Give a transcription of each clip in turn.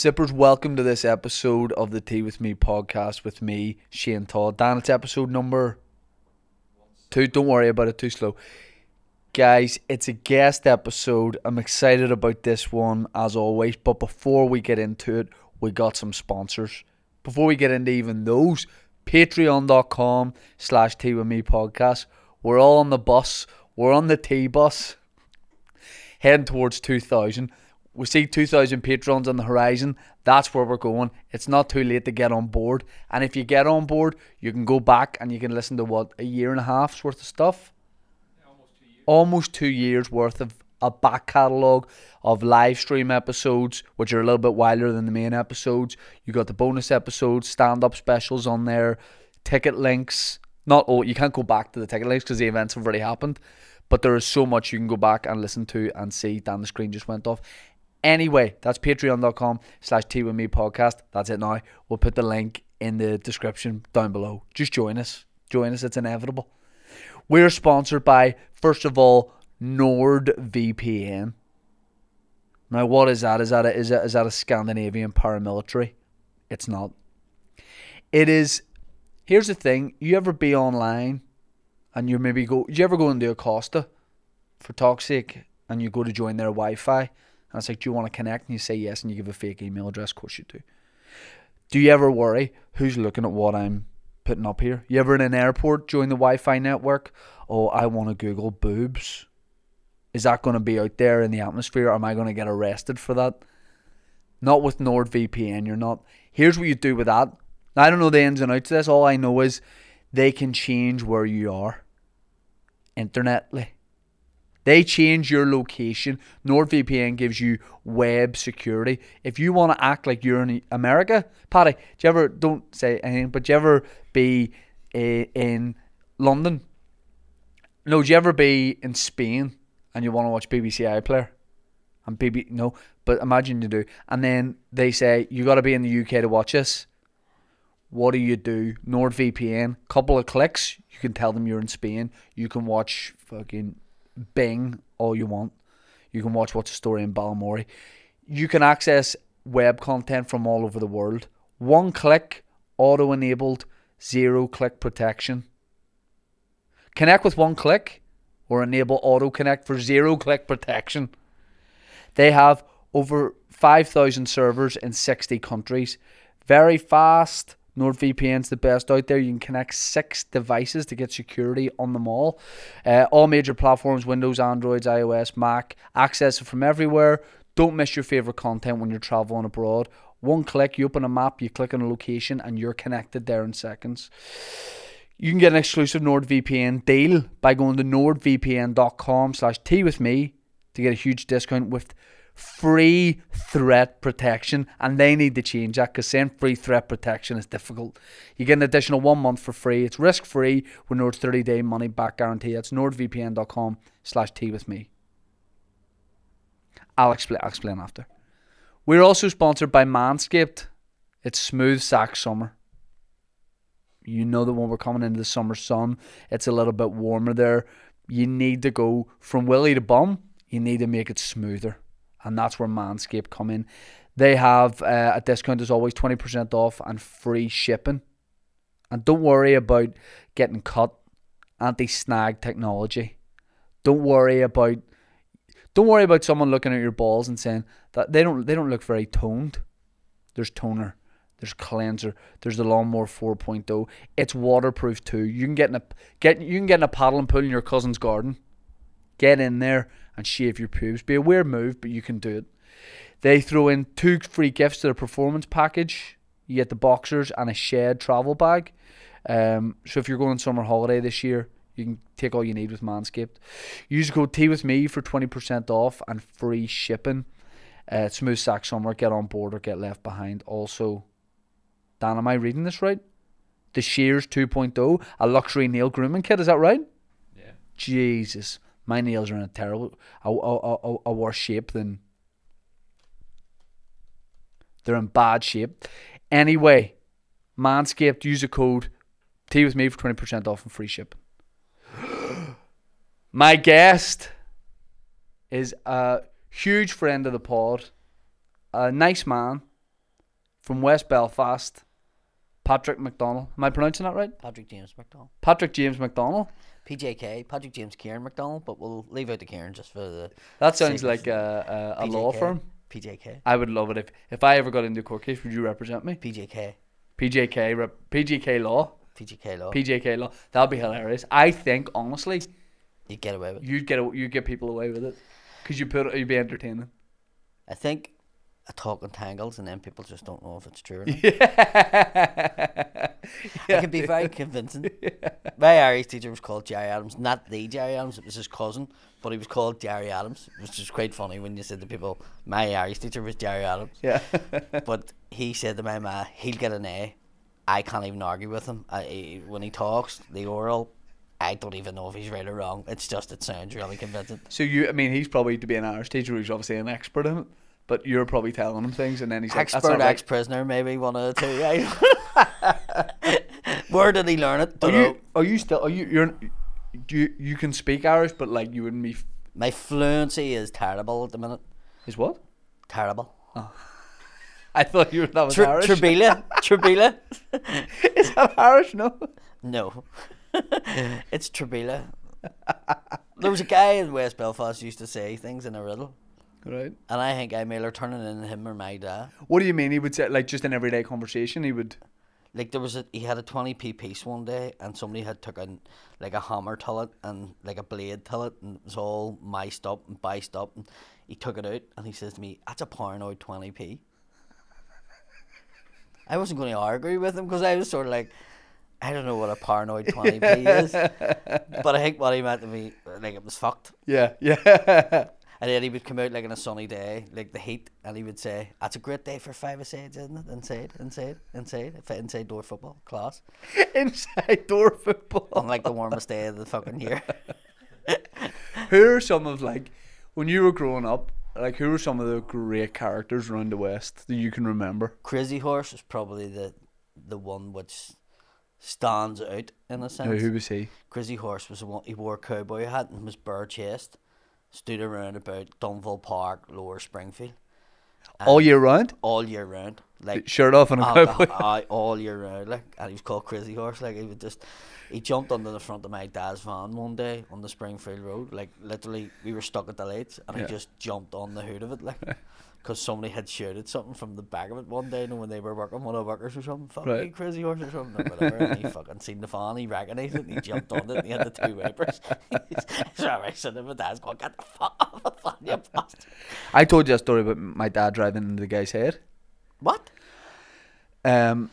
Sippers, welcome to this episode of the Tea with Me podcast with me, Shane Todd. Dan, it's episode number two. Don't worry about it, too slow. Guys, it's a guest episode. I'm excited about this one as always. But before we get into it, we got some sponsors. Before we get into even those, patreon.com slash tea with me podcast. We're all on the bus. We're on the T bus heading towards 2000 we see 2,000 patrons on the horizon. That's where we're going. It's not too late to get on board. And if you get on board, you can go back and you can listen to what, a year and a half's worth of stuff? almost, two years worth of a back catalogue of live stream episodes, which are a little bit wilder than the main episodes. You got the bonus episodes, stand up specials on there, ticket links. Not oh, you can't go back to the ticket links because the events have already happened. But there is so much you can go back and listen to and see. Dan, the screen just went off. Anyway, that's patreon.com slash tea with me podcast. That's it now. We'll put the link in the description down below. Just join us. Join us. It's inevitable. We're sponsored by, first of all, NordVPN. Now, what is that? Is that a, is that, is that a Scandinavian paramilitary? It's not. It is. Here's the thing. You ever be online and you maybe go. You ever go into a Costa for toxic and you go to join their Wi Fi? And it's like, do you want to connect? And you say yes, and you give a fake email address. Of course you do. Do you ever worry who's looking at what I'm putting up here? You ever in an airport join the Wi-Fi network? Oh, I want to Google boobs. Is that going to be out there in the atmosphere? Or am I going to get arrested for that? Not with NordVPN. You're not. Here's what you do with that. I don't know the ins and outs of this. All I know is they can change where you are. Internetly. They change your location. NordVPN gives you web security. If you want to act like you're in America, Paddy, do you ever don't say anything, but do you ever be uh, in London? No, do you ever be in Spain and you want to watch BBC iPlayer? And BB no, but imagine you do, and then they say you got to be in the UK to watch this. What do you do? NordVPN, couple of clicks, you can tell them you're in Spain. You can watch fucking Bing all you want. You can watch What's the Story in Balamory. You can access web content from all over the world. One click, auto enabled, zero click protection. Connect with one click or enable auto connect for zero click protection. They have over 5,000 servers in 60 countries. Very fast, NordVPN's the best out there. You can connect six devices to get security on them all. Uh, all major platforms Windows, Androids, iOS, Mac. Access it from everywhere. Don't miss your favorite content when you're traveling abroad. One click, you open a map, you click on a location, and you're connected there in seconds. You can get an exclusive NordVPN deal by going to nordvpn.com slash tea with me to get a huge discount with free threat protection, and they need to change that because saying free threat protection is difficult. You get an additional one month for free. It's risk free with Nord's 30 day money back guarantee. It's nordvpn.com slash tea with me. I'll explain, I'll explain after. We're also sponsored by Manscaped. It's smooth sack summer. You know that when we're coming into the summer sun, it's a little bit warmer there. You need to go from willy to bum. You need to make it smoother and that's where Manscaped come in. They have uh, a discount as always, twenty percent off and free shipping. And don't worry about getting cut. Anti-snag technology. Don't worry about don't worry about someone looking at your balls and saying that they don't they don't look very toned. There's toner, there's cleanser, there's the lawnmower 4.0. It's waterproof too. You can get in a get you can get in a paddling pool in your cousin's garden. Get in there and shave your pubes. Be a weird move, but you can do it. They throw in two free gifts to the performance package. You get the boxers and a shed travel bag. Um, so if you're going on summer holiday this year, you can take all you need with Manscaped. Use code T with me for 20% off and free shipping. Uh, smooth sack summer, get on board or get left behind. Also, Dan, am I reading this right? The Shears 2.0, a luxury nail grooming kit, is that right? Yeah. Jesus. My nails are in a terrible, a, a, a, a worse shape than. They're in bad shape. Anyway, Manscaped, use a code T with me for 20% off and free ship. My guest is a huge friend of the pod, a nice man, from West Belfast, Patrick McDonnell. Am I pronouncing that right? Patrick James McDonnell. Patrick James McDonnell. PJK, Patrick James Kieran McDonnell, but we'll leave out the Kieran just for the That sounds like a, a, a law firm. PJK. I would love it if if I ever got into a court case. Would you represent me? PJK. PJK rep, PJK law. PJK law. PJK law. That'd be hilarious. I think honestly, you'd get away with. it. you'd get you'd get people away with it because you put you'd be entertaining. I think I talk in tangles and then people just don't know if it's true or not. Yeah. It can be very convincing. My Irish teacher was called Gerry Adams, not the Gerry Adams, it was his cousin, but he was called Gerry Adams, which is quite funny when you said to people, my Irish teacher was Gerry Adams. yeah. But he said to my ma, he'll get an A. I can't even argue with him. I, he- when he talks, the oral, I don't even know if he's right or wrong. It's just, it sounds really convincing. So you, I mean, he's probably to be an Irish teacher. He's obviously an expert in it, but you're probably telling him things, and then he's like, Expert ex prisoner, maybe one of the two. Right? Where did he learn it? Are you? know. Are you still? Are you? You're. You you can speak Irish, but like you wouldn't be. f- My fluency is terrible at the minute. Is what? Terrible. Oh. I thought you were that was Tr- Irish. Trebila? Trebila? Is that Irish? No. No. it's Trebila. There was a guy in West Belfast who used to say things in a riddle, Right. and I think I'm either turning in him or my dad. What do you mean? He would say like just in everyday conversation. He would. Like there was a he had a twenty p piece one day, and somebody had took an like a hammer to it and like a blade to it, and it was all miced up and biced up, and he took it out and he says to me, "That's a paranoid twenty p." I wasn't going to argue with him because I was sort of like, I don't know what a paranoid twenty p is, but I think what he meant to me like it was fucked. Yeah. Yeah. And then he would come out like on a sunny day, like the heat, and he would say, "That's a great day for five asides, isn't it? Inside, inside, inside, inside door football class." Inside door football. On like the warmest day of the fucking year. Who are some of like when you were growing up? Like who were some of the great characters around the West that you can remember? Crazy Horse is probably the the one which stands out in a sense. who was he? Crazy Horse was the one he wore a cowboy hat and was bare chest, stood around about Dunville Park, Lower Springfield, All year round, all year round. Like shirt off and a cowboy. aye, all year round, like, and he was called Crazy Horse. Like he would just, he jumped under the front of my dad's van one day on the Springfield Road. Like literally, we were stuck at the lights, and Yeah. he just jumped on the hood of it, like, because somebody had shouted something from the back of it one day, you know, when they were working, one of the workers or something, fuck Right. Crazy Horse or something, or whatever. and he fucking seen the van, he recognised it, and he jumped on it, and he had the two wipers. so I said to my dad's going, get the fuck off the van, you bastard. I told you a story about my dad driving into the guy's head. What? Um,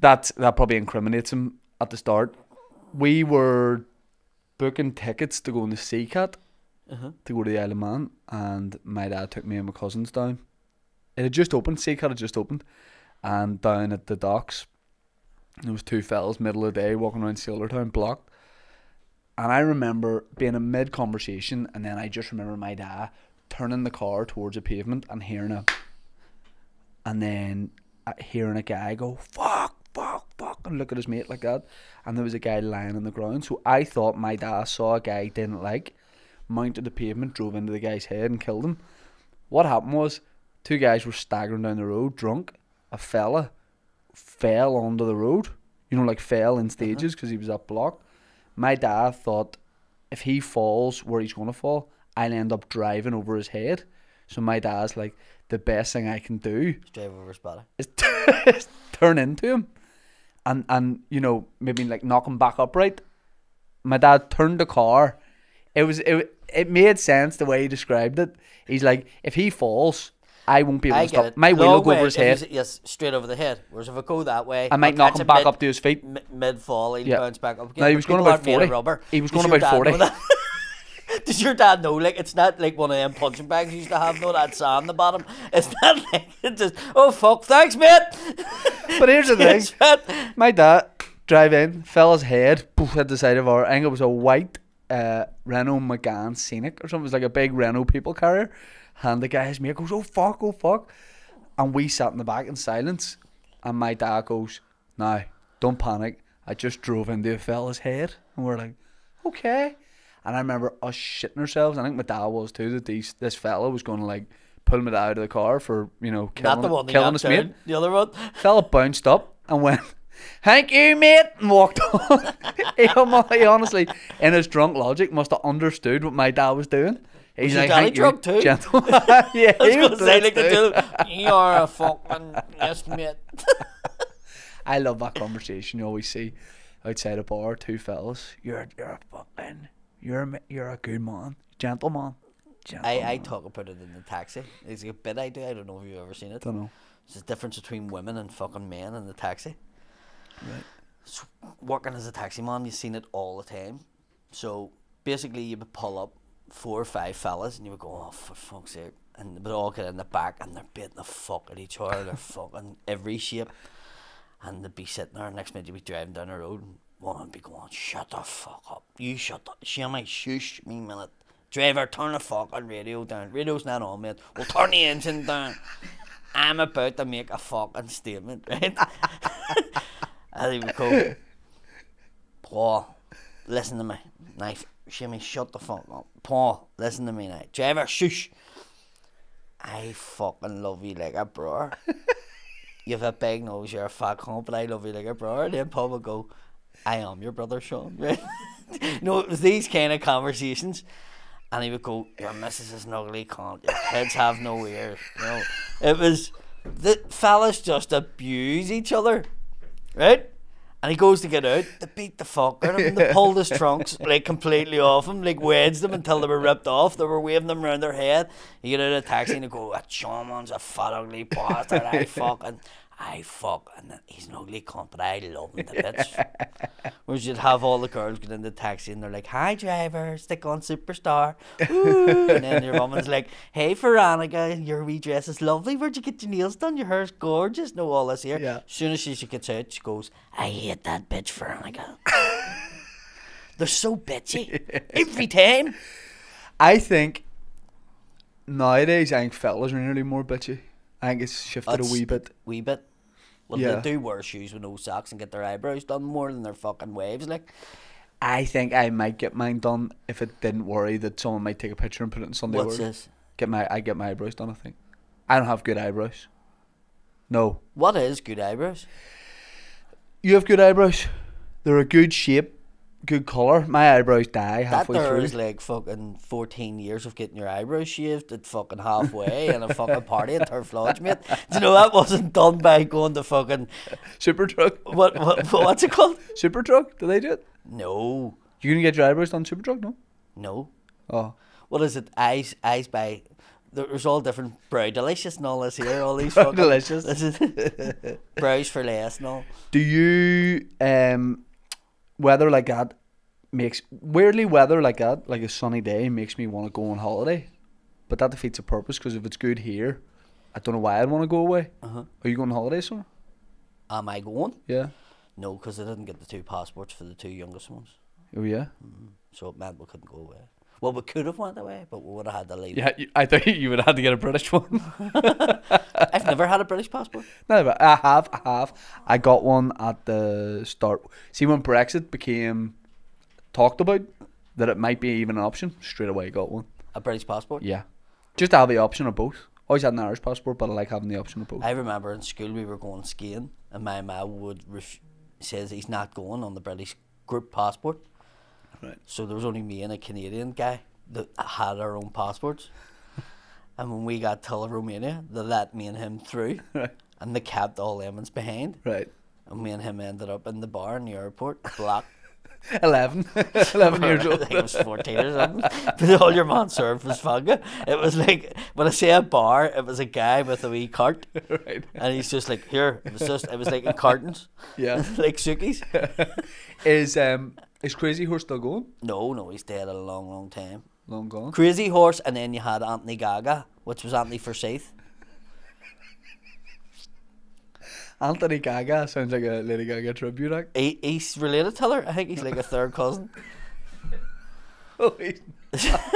that that probably incriminates him at the start. We were booking tickets to go on the Seacat Uh-huh. to go to the Isle of Man, and my dad took me and my cousins down. It had just opened. Seacat had just opened, and down at the docks, there was two fellas middle of the day walking around Sailortown blocked. And I remember being in mid conversation, and then I just remember my dad turning the car towards a pavement and hearing a, and then uh, hearing a guy go fuck, fuck, fuck, and look at his mate like that, and there was a guy lying on the ground. So I thought my dad saw a guy he didn't like, mounted the pavement, drove into the guy's head, and killed him. What happened was, two guys were staggering down the road drunk. A fella fell onto the road. You know, like fell in uh-huh. stages because he was up blocked. My dad thought if he falls where he's gonna fall, I'll end up driving over his head. So my dad's like, the best thing I can do Drive over his body. is, is turn into him, and and you know maybe like knock him back upright. My dad turned the car. It was it. It made sense the way he described it. He's like, if he falls, I won't be able I to stop. it. My wheel will go over his head. Yes, straight over the head. Whereas if I go that way, I might I'll knock him back mid- up to his feet. mi- mid fall, he'll Yeah. bounce back up again. No, he was going about aren't made of 40. Rubber. He was Does going about 40. Does your dad know? Like, it's not like one of them punching bags you used to have, no, that sand on the bottom. It's not like, it's just, oh fuck, thanks, mate. But here's the thing. Mate. My dad drive in, fell his head, poof, at the side of our. Think it was a white uh, Renault Megane Scenic or something. It was like a big Renault people carrier. And the guy his mate goes, "Oh fuck, oh fuck," and we sat in the back in silence. And my dad goes, "Now, don't panic. I just drove into a fella's head." And we're like, "Okay." And I remember us shitting ourselves. I think my dad was too. That these this fella was going to like pulling me out of the car for you know killing, Not the one killing his mate. The other one. Fella bounced up and went, "Thank you, mate," and walked on. he, he honestly, in his drunk logic, must have understood what my dad was doing. He's your like, daddy "Thank you, drunk too?" gentle." yeah, I was going to say, like, the too. you're a fucking yes, mate. I love that conversation you always see outside a bar. Two fellas, you're you're a fucking you're a, you're a good man, gentleman. I, I talk about it in the taxi. It's a bit I do. I don't know if you've ever seen it. don't know. It's the difference between women and fucking men in the taxi. Right. So, working as a taxi man, you've seen it all the time. So basically, you would pull up four or five fellas, and you would go, "Oh, for fuck's sake!" And they would all get in the back, and they're beating the fuck at each other. They're fucking every shape, and they'd be sitting there. Next minute, you'd be driving down the road, and one would be going, "Shut the fuck up! You shut the Shimmy, shush me minute." Driver, turn the fucking radio down. Radio's not on, mate. Well, turn the engine down. I'm about to make a fucking statement, right? and he would go, Paul, listen to me. Knife, shimmy, shut the fuck up. Paul, listen to me now. Driver, shush. I fucking love you like a brother. you have a big nose, you're a fat cunt, but I love you like a brother. And then Paul would go, I am your brother, Sean. Right? no, it was these kind of conversations. And he would go, Your missus is an ugly cunt. Your kids have no ears. You know, it was the fellas just abuse each other, right? And he goes to get out. They beat the fuck out of him. They pulled his trunks like completely off him, like wedged them until they were ripped off. They were waving them around their head. You get out of the taxi and they go, "That Sean's a fat ugly bastard. I fucking, I fuck." And he's an ugly cunt, but I love him, the bitch. Whereas you'd have all the girls get in the taxi and they're like, "Hi, driver, stick on superstar." Ooh. and then your woman's like, "Hey, Veronica, your wee dress is lovely. Where'd you get your nails done? Your hair's gorgeous." No, all this here. Yeah. As soon as she, she gets out, she goes, "I hate that bitch, Veronica." they're so bitchy every time. I think nowadays, I think fellas are nearly more bitchy. I think it's shifted a wee bit. Wee bit. Well, Yeah. they do wear shoes with no socks and get their eyebrows done more than their fucking waves. Like, I think I might get mine done if it didn't worry that someone might take a picture and put it in Sunday what's World. this? Get my I get my eyebrows done. I think I don't have good eyebrows. No, What is good eyebrows? you have good eyebrows. They're a good shape, good color. My eyebrows die That halfway there through. is like fucking 14 years of getting your eyebrows shaved at fucking halfway and a fucking party at Turf Lodge, mate. Do you know that wasn't done by going to fucking, Superdrug, what, what what's it called? Superdrug. Do they do it? No, You gonna get your eyebrows done Superdrug? No. no. Oh, What is it? Eyes, eyes by, there's all different, brow delicious and all this here, all these fucking. delicious. This is, brows for less and all. Do you um weather like that makes weirdly weather like that like a sunny day makes me want to go on holiday, but that defeats the purpose because if it's good here, I don't know why I'd want to go away. Uh-huh. Are you going on holiday somewhere? Am I going? Yeah. No, because I didn't get the two passports for the two youngest ones. Oh yeah. So it meant we couldn't go away. Well, we could have went away, but we would have had to leave. Yeah, you, I thought you would have had to get a British one. I've never had a British passport. no, but I have, I have. I got one at the start. See, when Brexit became talked about, that it might be even an option, straight away got one. A British passport. Yeah. Just to have the option of both. I always had an Irish passport, but I like having the option of both. I remember in school we were going skiing, and my mum would ref- says he's not going on the British group passport. Right. So there was only me and a Canadian guy that had our own passports. and when we got to Romania, they let me and him through, Right. and they kept all lemons behind. Right. And me and him ended up in the bar in the airport, black. 11. 11 years I old. think I was 14 or something. But all your man served was vodka. It was like, when I say a bar, it was a guy with a wee cart. right. And he's just like, here. It was just, it was like in cartons. Yeah. like Suki's. Is um is Crazy Horse still going? No, no, he's dead a long, long time. Long gone. Crazy Horse, and then you had Anthony Gaga, which was Anthony Forsyth. Anthony Gaga sounds like a Lady Gaga tribute act. He, he's related to her. I think he's like a third cousin. Oh,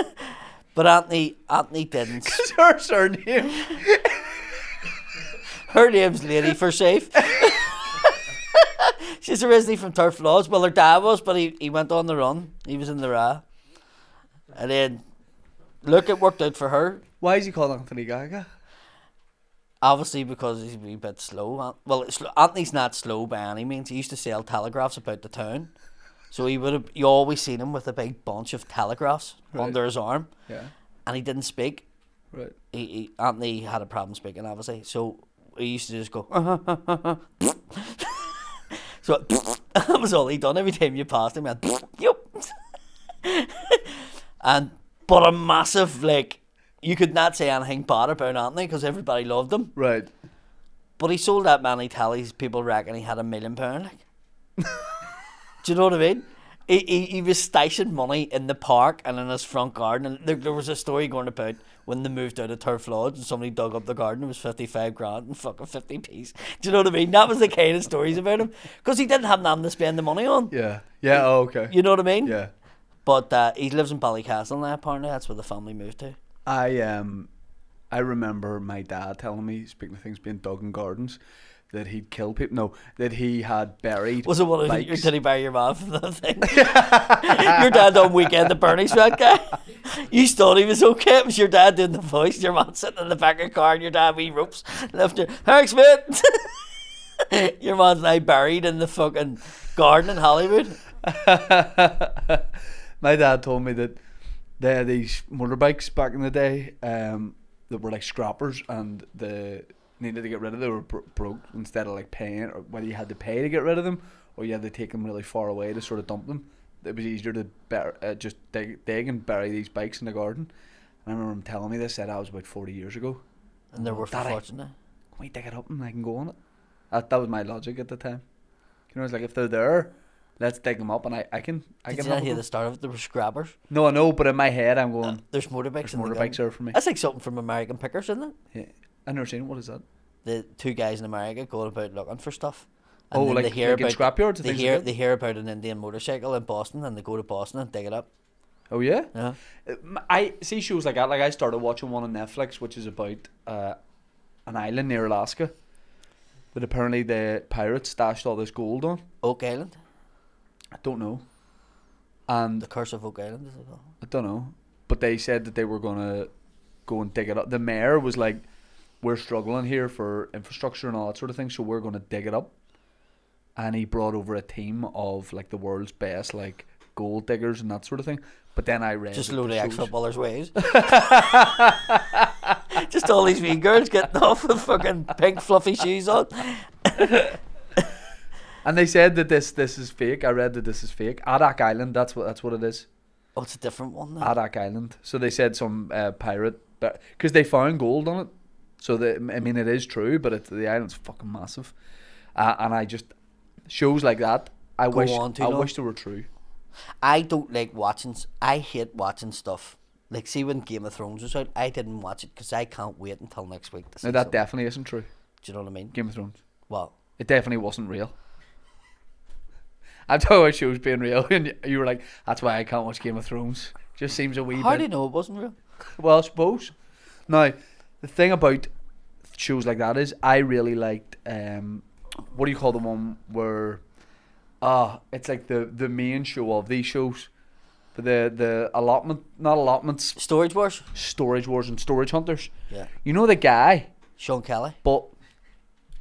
But Anthony, Anthony didn't. it's her surname. Her name's Lady Forsyth. She's originally from Turf Lodge. Well, her dad was, but he, he went on the run. He was in the Ra. And then Look, it worked out for her. Why is he called Anthony Gaga? Obviously, because he's a wee bit slow. Uh, well, sl- Anthony's not slow by any means. He used to sell telegraphs about the town, so he would have. You always seen him with a big bunch of telegraphs Right. under his arm, Yeah. and he didn't speak. Right. He, he Anthony had a problem speaking, obviously, so he used to just go. so that was all he done every time you passed him. He yep. and but a massive like. You could not say anything bad about Anthony because everybody loved him. Right. But he sold that many tellies, people reckon he had a million pound. Like. Do you know what I mean? He, he, he was stashing money in the park and in his front garden. And there, there was a story going about when they moved out of Turf Lodge and somebody dug up the garden. It was 55 grand and fucking 50 piece. Do you know what I mean? That was the kind of stories about him. Because he didn't have nothing to spend the money on. Yeah. Yeah. Oh, okay. You know what I mean? Yeah. But uh, he lives in Ballycastle now, apparently. That's where the family moved to. I um, I remember my dad telling me, speaking of things being dug in gardens, that he'd kill people. No, that he had buried. Was it one of bikes. did he bury your mom for that thing? your dad on weekend the Bernie's that guy. You thought he was okay. It was your dad doing the voice. Your mom sitting in the back of the car and your dad wee ropes left her. Thanks, mate. your mom's now buried in the fucking garden in Hollywood. my dad told me that they had these motorbikes back in the day um, that were like scrappers and the needed to get rid of them. They were bro- broke instead of like paying or whether you had to pay to get rid of them or you had to take them really far away to sort of dump them. It was easier to uh, just dig, dig and bury these bikes in the garden. And I remember him telling me this. Said I was about forty years ago. And they're worth Daddy. fortune now. Can we dig it up and I can go on it? That, that was my logic at the time. You know, it's like if they're there, let's dig them up and I, I can I Did can you not hear the start of it? There were scrabbers. No, I know, but in my head I'm going. There's motorbikes There's in the motorbikes garden. are for me. That's like something from American Pickers, isn't it? Yeah. I've never seen it. What is that? The two guys in America going about looking for stuff. Oh, like- they hear like in about scrapyards They things like hear they hear about an Indian motorcycle in Boston, and they go to Boston and dig it up. Oh yeah. Yeah. Uh, m- I see shows like that. Like I started watching one on Netflix, which is about uh, an island near Alaska that apparently the pirates stashed all this gold on. Oak Island. I don't know, and The Curse of Oak Island is it called? I don't know, but they said that they were gonna go and dig it up. The mayor was like, "We're struggling here for infrastructure and all that sort of thing, so we're gonna dig it up." And he brought over a team of like the world's best like gold diggers and that sort of thing. But then I read Just a load of ex footballers' ways. Just all these wee girls getting off with fucking pink fluffy shoes on. And they said that this this is fake. I read that this is fake. Adak Island. That's what that's what it is. Oh, it's a different one. Adak Island. So they said some uh, pirate, because they found gold on it. So the I mean it is true, but it, the island's fucking massive. Uh, and I just shows like that. I Go wish on I wish they were true. I don't like watching. I hate watching stuff. Like, see when Game of Thrones was out, I didn't watch it because I can't wait until next week to see Now that something. definitely isn't true. Do you know what I mean? Game of Thrones. Well, It definitely wasn't real. I told talking about shows being real, and you were like, "That's why I can't watch Game of Thrones." Just seems a wee how bit. do you know it wasn't real? Well, I suppose. Now, the thing about shows like that is, I really liked. Um, what do you call the one where? Ah, it's like the the main show of these shows, but the the allotment, not allotments, Storage Wars. storage wars and storage hunters. Yeah. You know the guy, Sean Kelly. but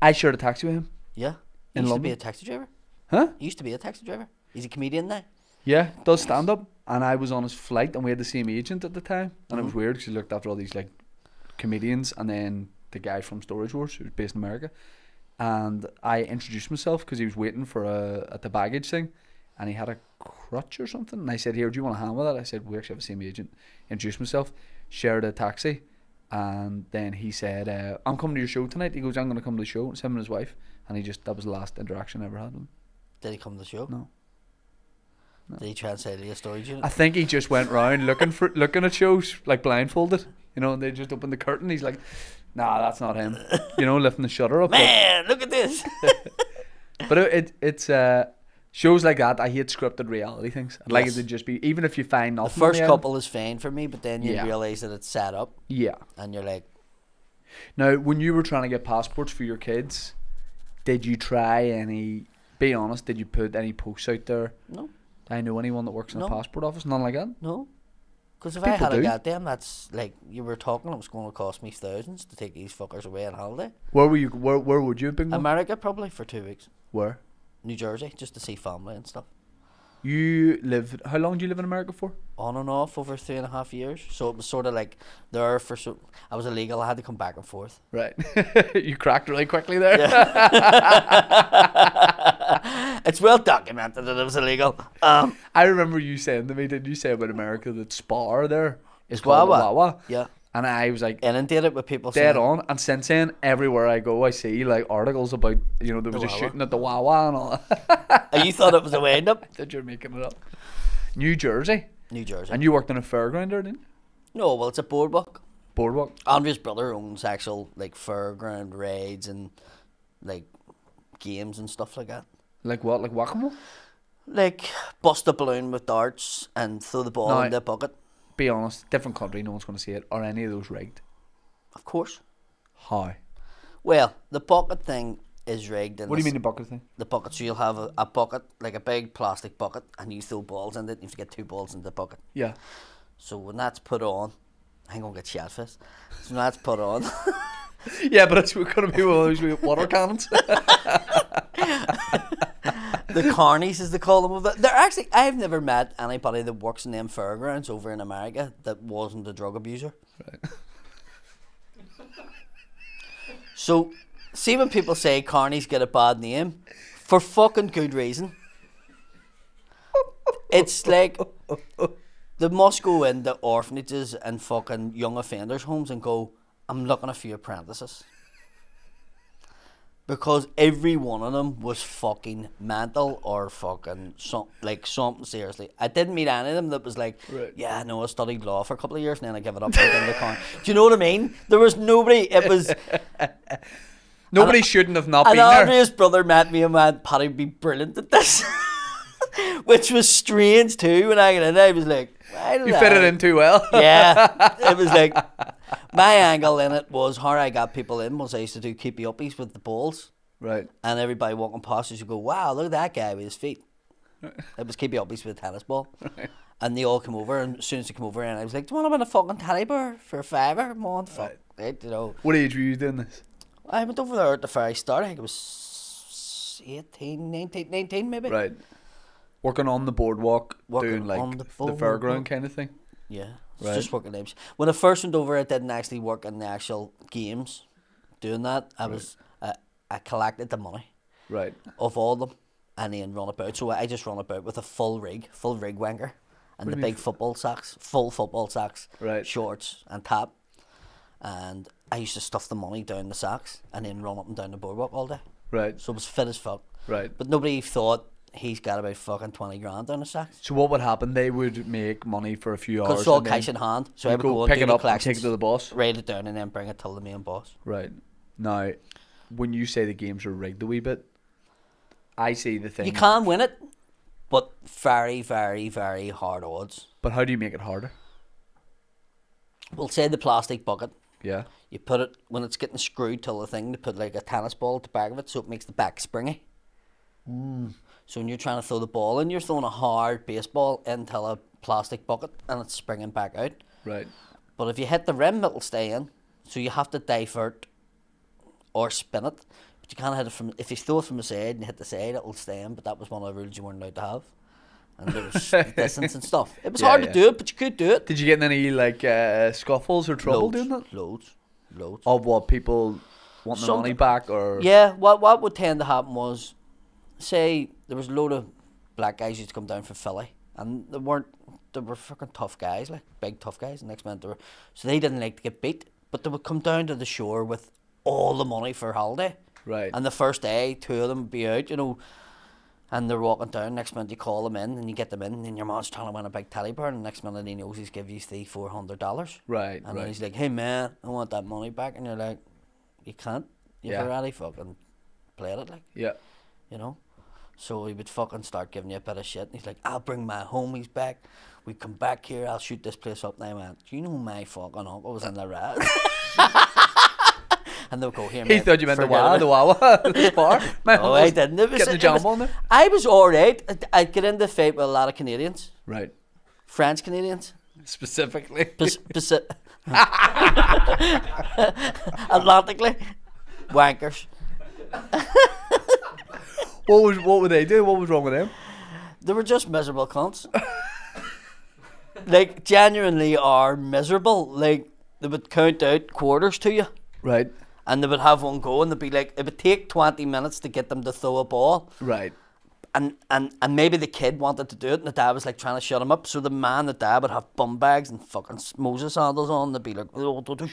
I shared a taxi with him. Yeah. He In used to be a taxi driver. Huh? He used to be a taxi driver. He's a comedian now. Yeah, does stand up, and I was on his flight, and we had the same agent at the time, and it was weird because he looked after all these like comedians, and then the guy from Storage Wars, who was based in America, and I introduced myself because he was waiting for a at the baggage thing, and he had a crutch or something, and I said, "Here, do you want a hand with that?" I said, "We actually have the same agent." Introduced myself, shared a taxi, and then he said, uh, "I'm coming to your show tonight." He goes, "I'm going to come to the show." It's him and his wife, and he just that was the last interaction I ever had with him. Did he come to the show? No. Did he try and sell you a storage unit? I think he just went round looking for looking at shows like blindfolded, you know, and they just opened the curtain. He's like, "Nah, that's not him," you know, lifting the shutter up. Man, look at this. but it, it it's uh shows like that. I hate scripted reality things. I'd like it Yes. to just be, even if you find nothing. the first couple is fine for me, but then you Yeah. realise that it's set up. Yeah. and you're like, Now, when you were trying to get passports for your kids, did you try any? Be honest. Did you put any posts out there? no, I know anyone that works in No. a passport office? None like that. no. Because if I People had a do. goddamn, that's like you were talking, it was going to cost me thousands to take these fuckers away on holiday. Where were you? Where Where would you have been? going? America probably for two weeks. Where? New Jersey, just to see family and stuff. You lived. How long do you live in America for? On and off over three and a half years. So it was sort of like there for so I was illegal. I had to come back and forth. Right. you cracked really quickly there. it's well documented that it was illegal. Um, I remember you saying to me, didn't you say about America that Spar there is Wawa. called Wawa? yeah, And I was like, inundated with people dead saying, on. And since then, everywhere I go, I see like articles about, you know, there was The a Wawa. shooting at the Wawa and all that. "Oh, you thought it was a wind up. that you're making it up. New Jersey. New Jersey. And you worked in a fairground there, didn't you? no, well, it's a boardwalk. Boardwalk. Andre's brother owns actual like fairground raids and like games and stuff like that. Like what? Like whack-a-mole? Like bust a balloon with darts and throw the ball No, in the bucket. Be honest, different country, no one's going to see it. Are any of those rigged? Of course. How? Well, the bucket thing is rigged. In What do you mean the bucket thing? the bucket. So you'll have a, a bucket, like a big plastic bucket, and you throw balls in it. And you have to get two balls in the bucket. Yeah. So when that's put on, I'm gonna get shot first. So when that's put on, Yeah, but it's going to be one of those wee water cannons. the carnies, as they call them, of it. They're actually. I've never met anybody that works in them fairgrounds over in America that wasn't a drug abuser. Right. So, see when people say carnies get a bad name, for fucking good reason. It's like they must go into orphanages and fucking young offenders homes and go, I'm looking a few apprentices. Because every one of them was fucking mental or fucking some, like something seriously. I didn't meet any of them that was like, Right. yeah, no, I studied law for a couple of years and then I give it up. and the con-" Do you know what I mean? There was nobody. It was Nobody shouldn't have not and been there. Andrea's brother met me and went, Paddy would be brilliant at this. Which was strange too when I got in there. I was like, You I? fit it in too well. Yeah. It was like, my angle in it was how I got people in was I used to do keepy uppies with the balls. Right. And everybody walking past us would go, wow, look at that guy with his feet. It was keepy uppies with a tennis ball. And they all come over, and as soon as they come over, and I was like, do you want to win a fucking teddy bear for a fiver? Come on, fuck. Right. Right, you know. What age were you doing this? I went over there at the very start. I think it was 18, 19, 19 maybe. Right. Working on the boardwalk, Working doing like the the, fairground kind of thing. Yeah. It's Right. just working names. When I first went over, I didn't actually work in the actual games. Doing that, I was I, I collected the money Right. of all of them and then run about. So I just run about with a full rig, full rig wanker, and the do you big football socks, full football socks, Right. shorts and tap. And I used to stuff the money down the socks and then run up and down the boardwalk all day. Right. So it was fit as fuck. Right. But nobody thought he's got about fucking 20 grand down the sack. So what would happen? They would make money for a few hours. Because it's all cash in hand. So I would go, go pick it up and take it to the boss. write it down, and then bring it to the main boss. Right. Now, when you say the games are rigged a wee bit, I see the thing. You can win it, but very, very, very hard odds. But how do you make it harder? We'll say the plastic bucket. Yeah. You put it when it's getting screwed to the thing. to put like a tennis ball at the back of it, so it makes the back springy. Mm. So when you're trying to throw the ball in, you're throwing a hard baseball into a plastic bucket, and it's springing back out. Right. But if you hit the rim, it'll stay in. So you have to divert or spin it. But you can't hit it from. If you throw it from the side and hit the side, it'll stay in. But that was one of the rules you weren't allowed to have. And there was distance and stuff. It was Yeah, hard yeah. to do it, but you could do it. Did you get in any like uh, scuffles or trouble loads, doing that? Loads, loads. Of what people want their money back or Yeah, what what would tend to happen was, say there was a load of black guys used to come down from Philly, and they weren't they were fucking tough guys, like big tough guys. And next minute they were, so they didn't like to get beat, but they would come down to the shore with all the money for holiday. Right. And the first day, two of them would be out, you know, and they're walking down. Next minute you call them in, and you get them in, and your man's trying to win a big teddy bear, and next minute he knows he's give you three, four hundred dollars. Right, And then he's like, "Hey man, I want that money back," and you're like, "You can't. You've Yeah. already fucking played it, like." Yeah. You know. So he would fucking start giving you a bit of shit. And he's like, I'll bring my homies back. We come back here, I'll shoot this place up. And I went, Do you know my fucking uncle was in the rat? and they would go, Here, He thought you meant the Wawa, it." the Wawa, the spar. My No, I didn't. It was, getting the jump on there. I was alright. I'd, I'd get into a fight with a lot of Canadians, Right. French Canadians. specifically. Paci- Atlantically, wankers. What was what would they doing? What was wrong with them? They were just miserable cunts. like genuinely are miserable. Like they would count out quarters to you, Right, and they would have one go, and they'd be like, it would take twenty minutes to get them to throw a ball, right. And and and maybe the kid wanted to do it, and the dad was like trying to shut him up. So the man, the dad, would have bum bags and fucking Moses sandals on. They'd be like, "Oh, give me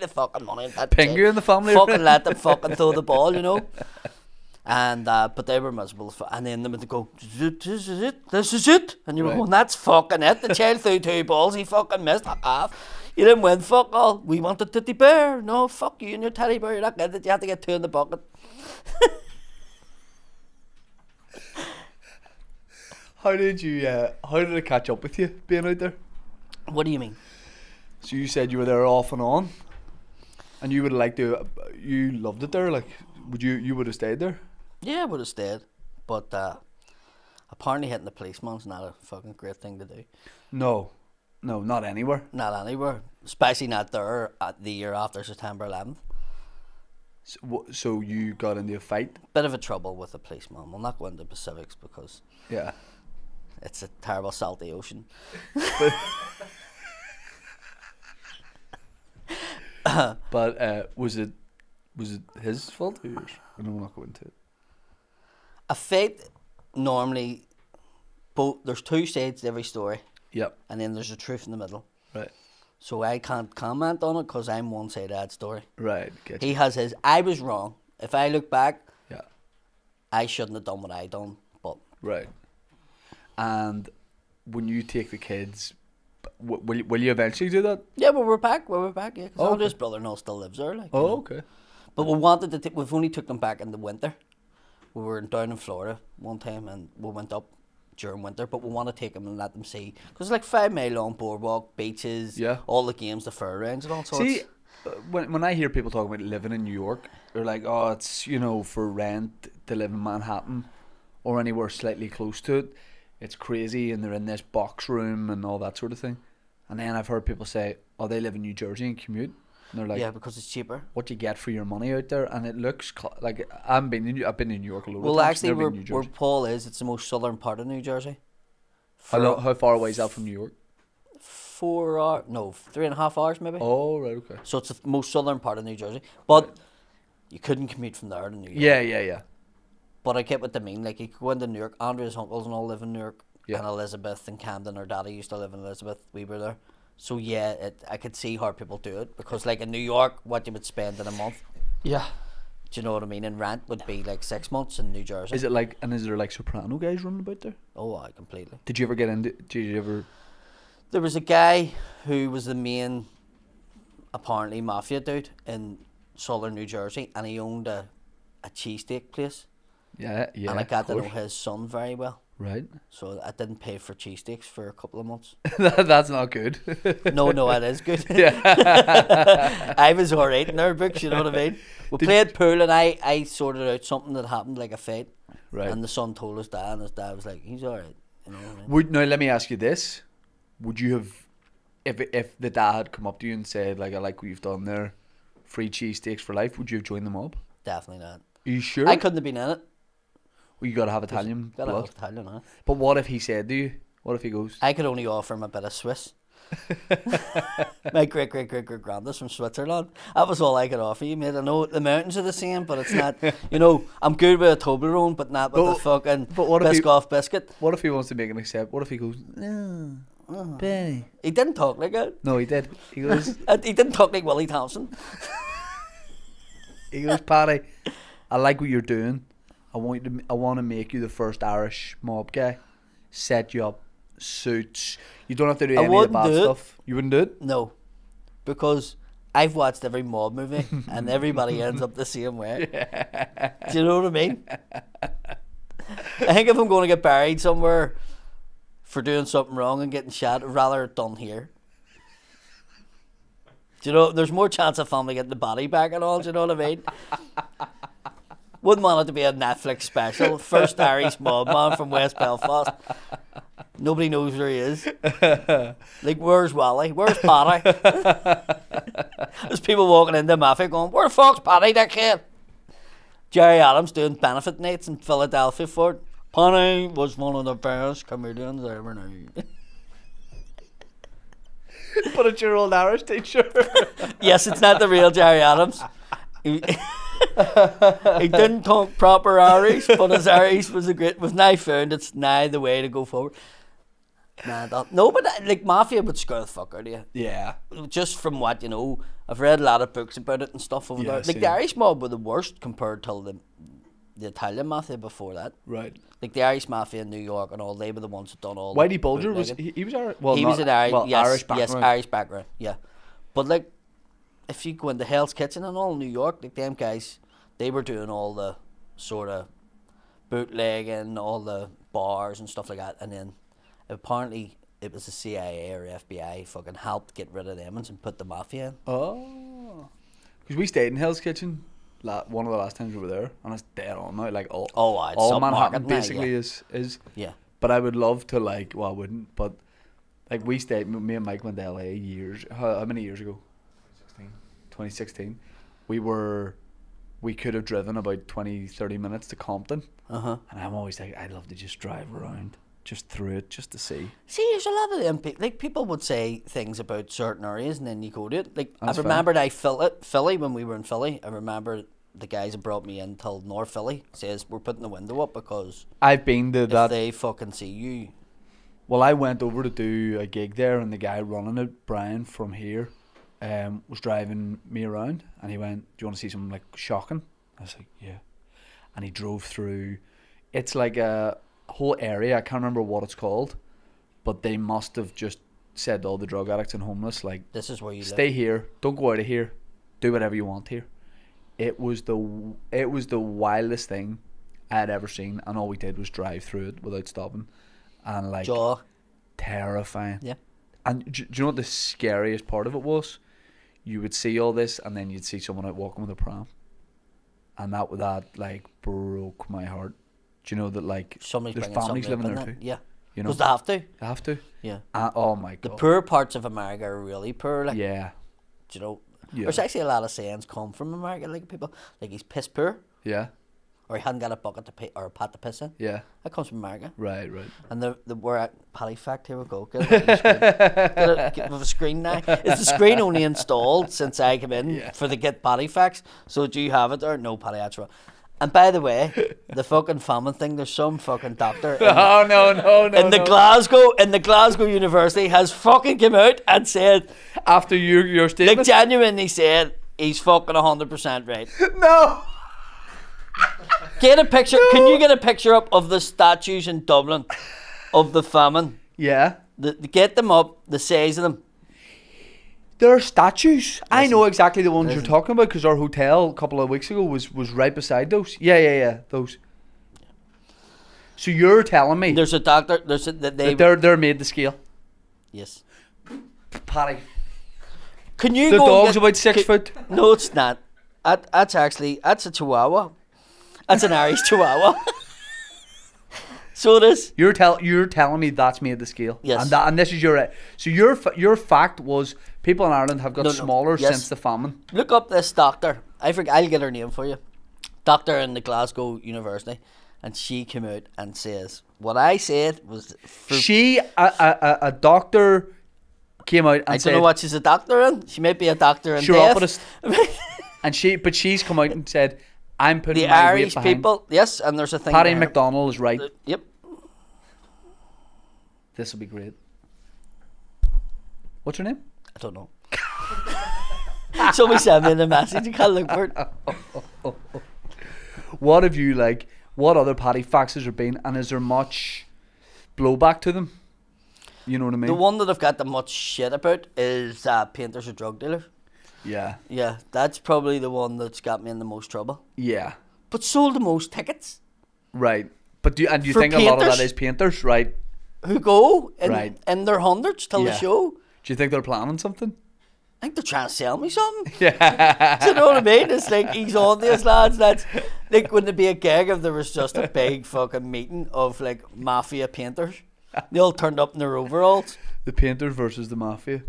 the fucking money. That Pingu in the family. Fucking let them fucking throw the ball, you know. And uh, but they were miserable, and then they would go, "This is it, this is it, this is it," and you were Right. going, "That's fucking it." The child threw two balls, he fucking missed half. You didn't win, fuck all. We want the teddy bear. No, fuck you and your teddy bear. You're not getting it. You have to get two in the bucket. How did you? Uh, how did it catch up with you being out there? What do you mean? So you said you were there off and on, and you would like to. You loved it there. Like, would you? You would have stayed there. Yeah, I would have stayed, but uh, apparently hitting the policeman's not a fucking great thing to do. No, no, not anywhere. Not anywhere, especially not there at the year after September 11th. So, so you got into a fight. Bit of a trouble with the policeman. We'll not go into specifics because Yeah. It's a terrible salty ocean. But uh, was it was it his fault or yours? No, we're not going to it. A fight normally, both there's two sides to every story, Yep. and then there's a truth in the middle. Right. So I can't comment on it because I'm one side of that story. Right. Get He you. has his. I was wrong. If I look back, Yeah. I shouldn't have done what I done. But Right. And when you take the kids, w- will will you eventually do that? yeah, but we're back. Well, we're back. Yeah, because Oh, Andre's brother now still lives there. Like, you Oh, know. okay. But we wanted to. T- we've only took them back in the winter. We were down in Florida one time, and we went up during winter. But we want to take them and let them see because it's like five mile long boardwalk, beaches, Yeah. all the games, the fair range, and all sorts. See, uh, when when I hear people talking about living in New York, they're like, "Oh, it's you know for rent to live in Manhattan or anywhere slightly close to it. It's crazy, and they're in this box room and all that sort of thing." And then I've heard people say, "Oh, they live in New Jersey and commute." And they're like, yeah, because it's cheaper. "What do you get for your money out there?" And it looks like I've been in, I've been in New York a lot. Well, of actually, where, been in New where Paul is, it's the most southern part of New Jersey. How, For lo- how far away is that from New York? four hours, no, three and a half hours maybe. Oh, right, okay. So it's the most southern part of New Jersey. But you couldn't commute from there to New York. Yeah, yeah, yeah. But I get what they mean. Like you could go into New York. Andrew's uncles and all live in New York. Yeah. And Elizabeth and Camden, her daddy used to live in Elizabeth. We were there. So yeah, it, I could see how people do it because like in New York, what you would spend in a month, Yeah. do you know what I mean? In rent would be like six months in New Jersey. Is it like, and is there like soprano guys running about there? Oh, I completely. Did you ever get into? Did you ever? There was a guy who was the main, apparently mafia dude in southern New Jersey, and he owned a, a cheesesteak place. Yeah, yeah. and I got to know his son very well. Right. So I didn't pay for cheese cheesesteaks for a couple of months. That's not good. No, no, it is good. yeah. I was alright in our books, you know what I mean? We Did- played pool and I, I sorted out something that happened like a fight. Right. And the son told his dad and his dad was like, He's alright. You know what I mean? Would now let me ask you this: Would you have, if if the dad had come up to you and said like, "I like what you've done there, free cheesesteaks for life," would you have joined them up? Definitely not. Are you sure? I couldn't have been in it. Well, you gotta have Italian Gotta have. Italian? But what if he said to you? What if he goes? I could only offer him a bit of Swiss. My great great great great grandma's from Switzerland. That was all I could offer you, mate. I know the mountains are the same, but it's not. You know, I'm good with a Toblerone, but not with But- the fucking but what if he- biscuit. What if he wants to make an accept? What if he goes? No, uh-huh. Benny. He didn't talk like that. No, he did. He goes. Uh, he didn't talk like Willie Thompson. He goes, Paddy, I like what you're doing. I want you to. I want to make you the first Irish mob guy. Set you up, suits. You don't have to do I any of the bad stuff. You wouldn't do it. No, because I've watched every mob movie and everybody ends up the same way. Do you know what I mean? I think if I'm going to get buried somewhere for doing something wrong and getting shot, I'd rather it done here. Do you know? There's more chance of family getting the body back and all. Do you know what I mean? Wouldn't want it to be a Netflix special. First Irish mob man from West Belfast. Nobody knows where he is. like, where's Wally? Where's Paddy? There's people walking into Mafia going, Where the fuck's Paddy, that kid? Gerry Adams doing benefit nights in Philadelphia for it. Paddy was one of the best comedians I ever knew. but it's your old Irish teacher. yes, it's not the real Gerry Adams. He, he didn't talk proper Irish, but his Irish was a great. Was now found it's now the way to go forward. Nah, that, no, but uh, like mafia would scare the fuck out of you. yeah. Just from what you know, I've read a lot of books about it and stuff over Yeah, there. Like same. the Irish mob were the worst compared to the the Italian mafia before that. Right. Like the Irish mafia in New York and all, they were the ones that done all. Whitey Bulger was he, he was Irish. Well, he not, was an Irish, well, yes, Irish yes. Irish background, yeah. But like, if you go into Hell's Kitchen and all in New York, like them guys, they were doing all the sort of bootlegging, all the bars and stuff like that, and then apparently it was the CIA or FBI fucking helped get rid of them and put the mafia in. Oh. Because we stayed in Hell's Kitchen la- one of the last times we were there, and it's dead on now. Like all, Oh, all Manhattan now, basically yeah. is is. Yeah. But I would love to like. Well, I wouldn't. But like we stayed. Me and Mike went to LA years. How, how many years ago? 16. 2016. We were. We could have driven about 20, 30 minutes to Compton, Uh huh. and I'm always like, I'd love to just drive around, just through it, just to see. See, there's a lot of them. Like people would say things about certain areas, and then you go to it. Like That's I remembered, I felt it Philly when we were in Philly. I remember the guys that brought me in till North Philly says we're putting the window up because I've been to that. they fucking see you, Well, I went over to do a gig there, and the guy running it, Brian from here, um, was driving me around, and he went, "Do you want to see something like shocking?" I was like, "Yeah," and he drove through. It's like a whole area. I can't remember what it's called, but they must have just said to all the drug addicts and homeless, like, this is where you "Stay live. here. Don't go out of here. Do whatever you want here." It was the it was the wildest thing I had ever seen, and all we did was drive through it without stopping, and like Jaw. terrifying. Yeah. And do, do you know what the scariest part of it was? You would see all this, and then you'd see someone out walking with a pram, and that that like broke my heart. Do you know that like Somebody's there's families living there too? Yeah. You know, Because they have to. they have to. Yeah. Uh, oh my god. The poor parts of America are really poor. Like, yeah. do you know, Yeah. there's actually a lot of sayings come from America. Like people, like he's piss poor, Yeah. Or he hadn't got a bucket to pay or a pot to piss in. Yeah. That comes from America. Right. Right. And the, the we're at Fact. Here we go. Get it the screen. Get it, get, with a screen now. Is the screen only installed since I came in Yeah. for the Get Facts? So do you have it or no Actual? And by the way, the fucking famine thing. There's some fucking doctor in, Oh no no no. in the no. Glasgow in the Glasgow University has fucking come out and said, After your your statement, like genuinely said, he's fucking hundred percent right. no. Get a picture. Can you get a picture up of the statues in Dublin of the famine? Yeah. The, get them up. The size of them. There are statues. I know exactly the ones listen. you're talking about because our hotel a couple of weeks ago was was right beside those. Yeah, yeah, yeah. Those. So you're telling me There's a doctor. There's a, that they. that they're they're made to scale. Yes. Paddy. Can you The go dog's get- about six can- foot. No, it's not. That, that's actually that's a Chihuahua. That's an Irish Chihuahua. so it is. You're tell you're telling me that's made the scale. Yes. And that and this is your uh, so your your fact was people in Ireland have got No, no. smaller Yes. since the famine. Look up this doctor. I forget. I'll get her name for you. Doctor in the Glasgow University, and she came out and says what I said was. She a, a, a, doctor came out and said I don't said know what she's a doctor in. She might be a doctor in chiropodist, and she but she's come out and said I'm putting the Irish people, yes, and there's a thing. Paddy. McDonnell is right. Uh, Yep. This will be great. What's her name? I don't know. Somebody sent me the message. You can't look for it. What have you like? What other Paddy has there been, and is there much blowback to them? You know what I mean? The one that I've got the much shit about is uh, painters or drug dealers. Yeah, Yeah, that's probably the one that's got me in the most trouble. yeah, But sold the most tickets. right. But do you, and do you For think a lot of that is painters, right? Who go in, Right. in their hundreds till Yeah. the show. Do you think they're planning something? I think they're trying to sell me something. Yeah. Do you know what I mean? It's like he's on these lads. That's like wouldn't it be a gag if there was just a big fucking meeting of like mafia painters? they all turned up in their overalls. the painters versus the mafia.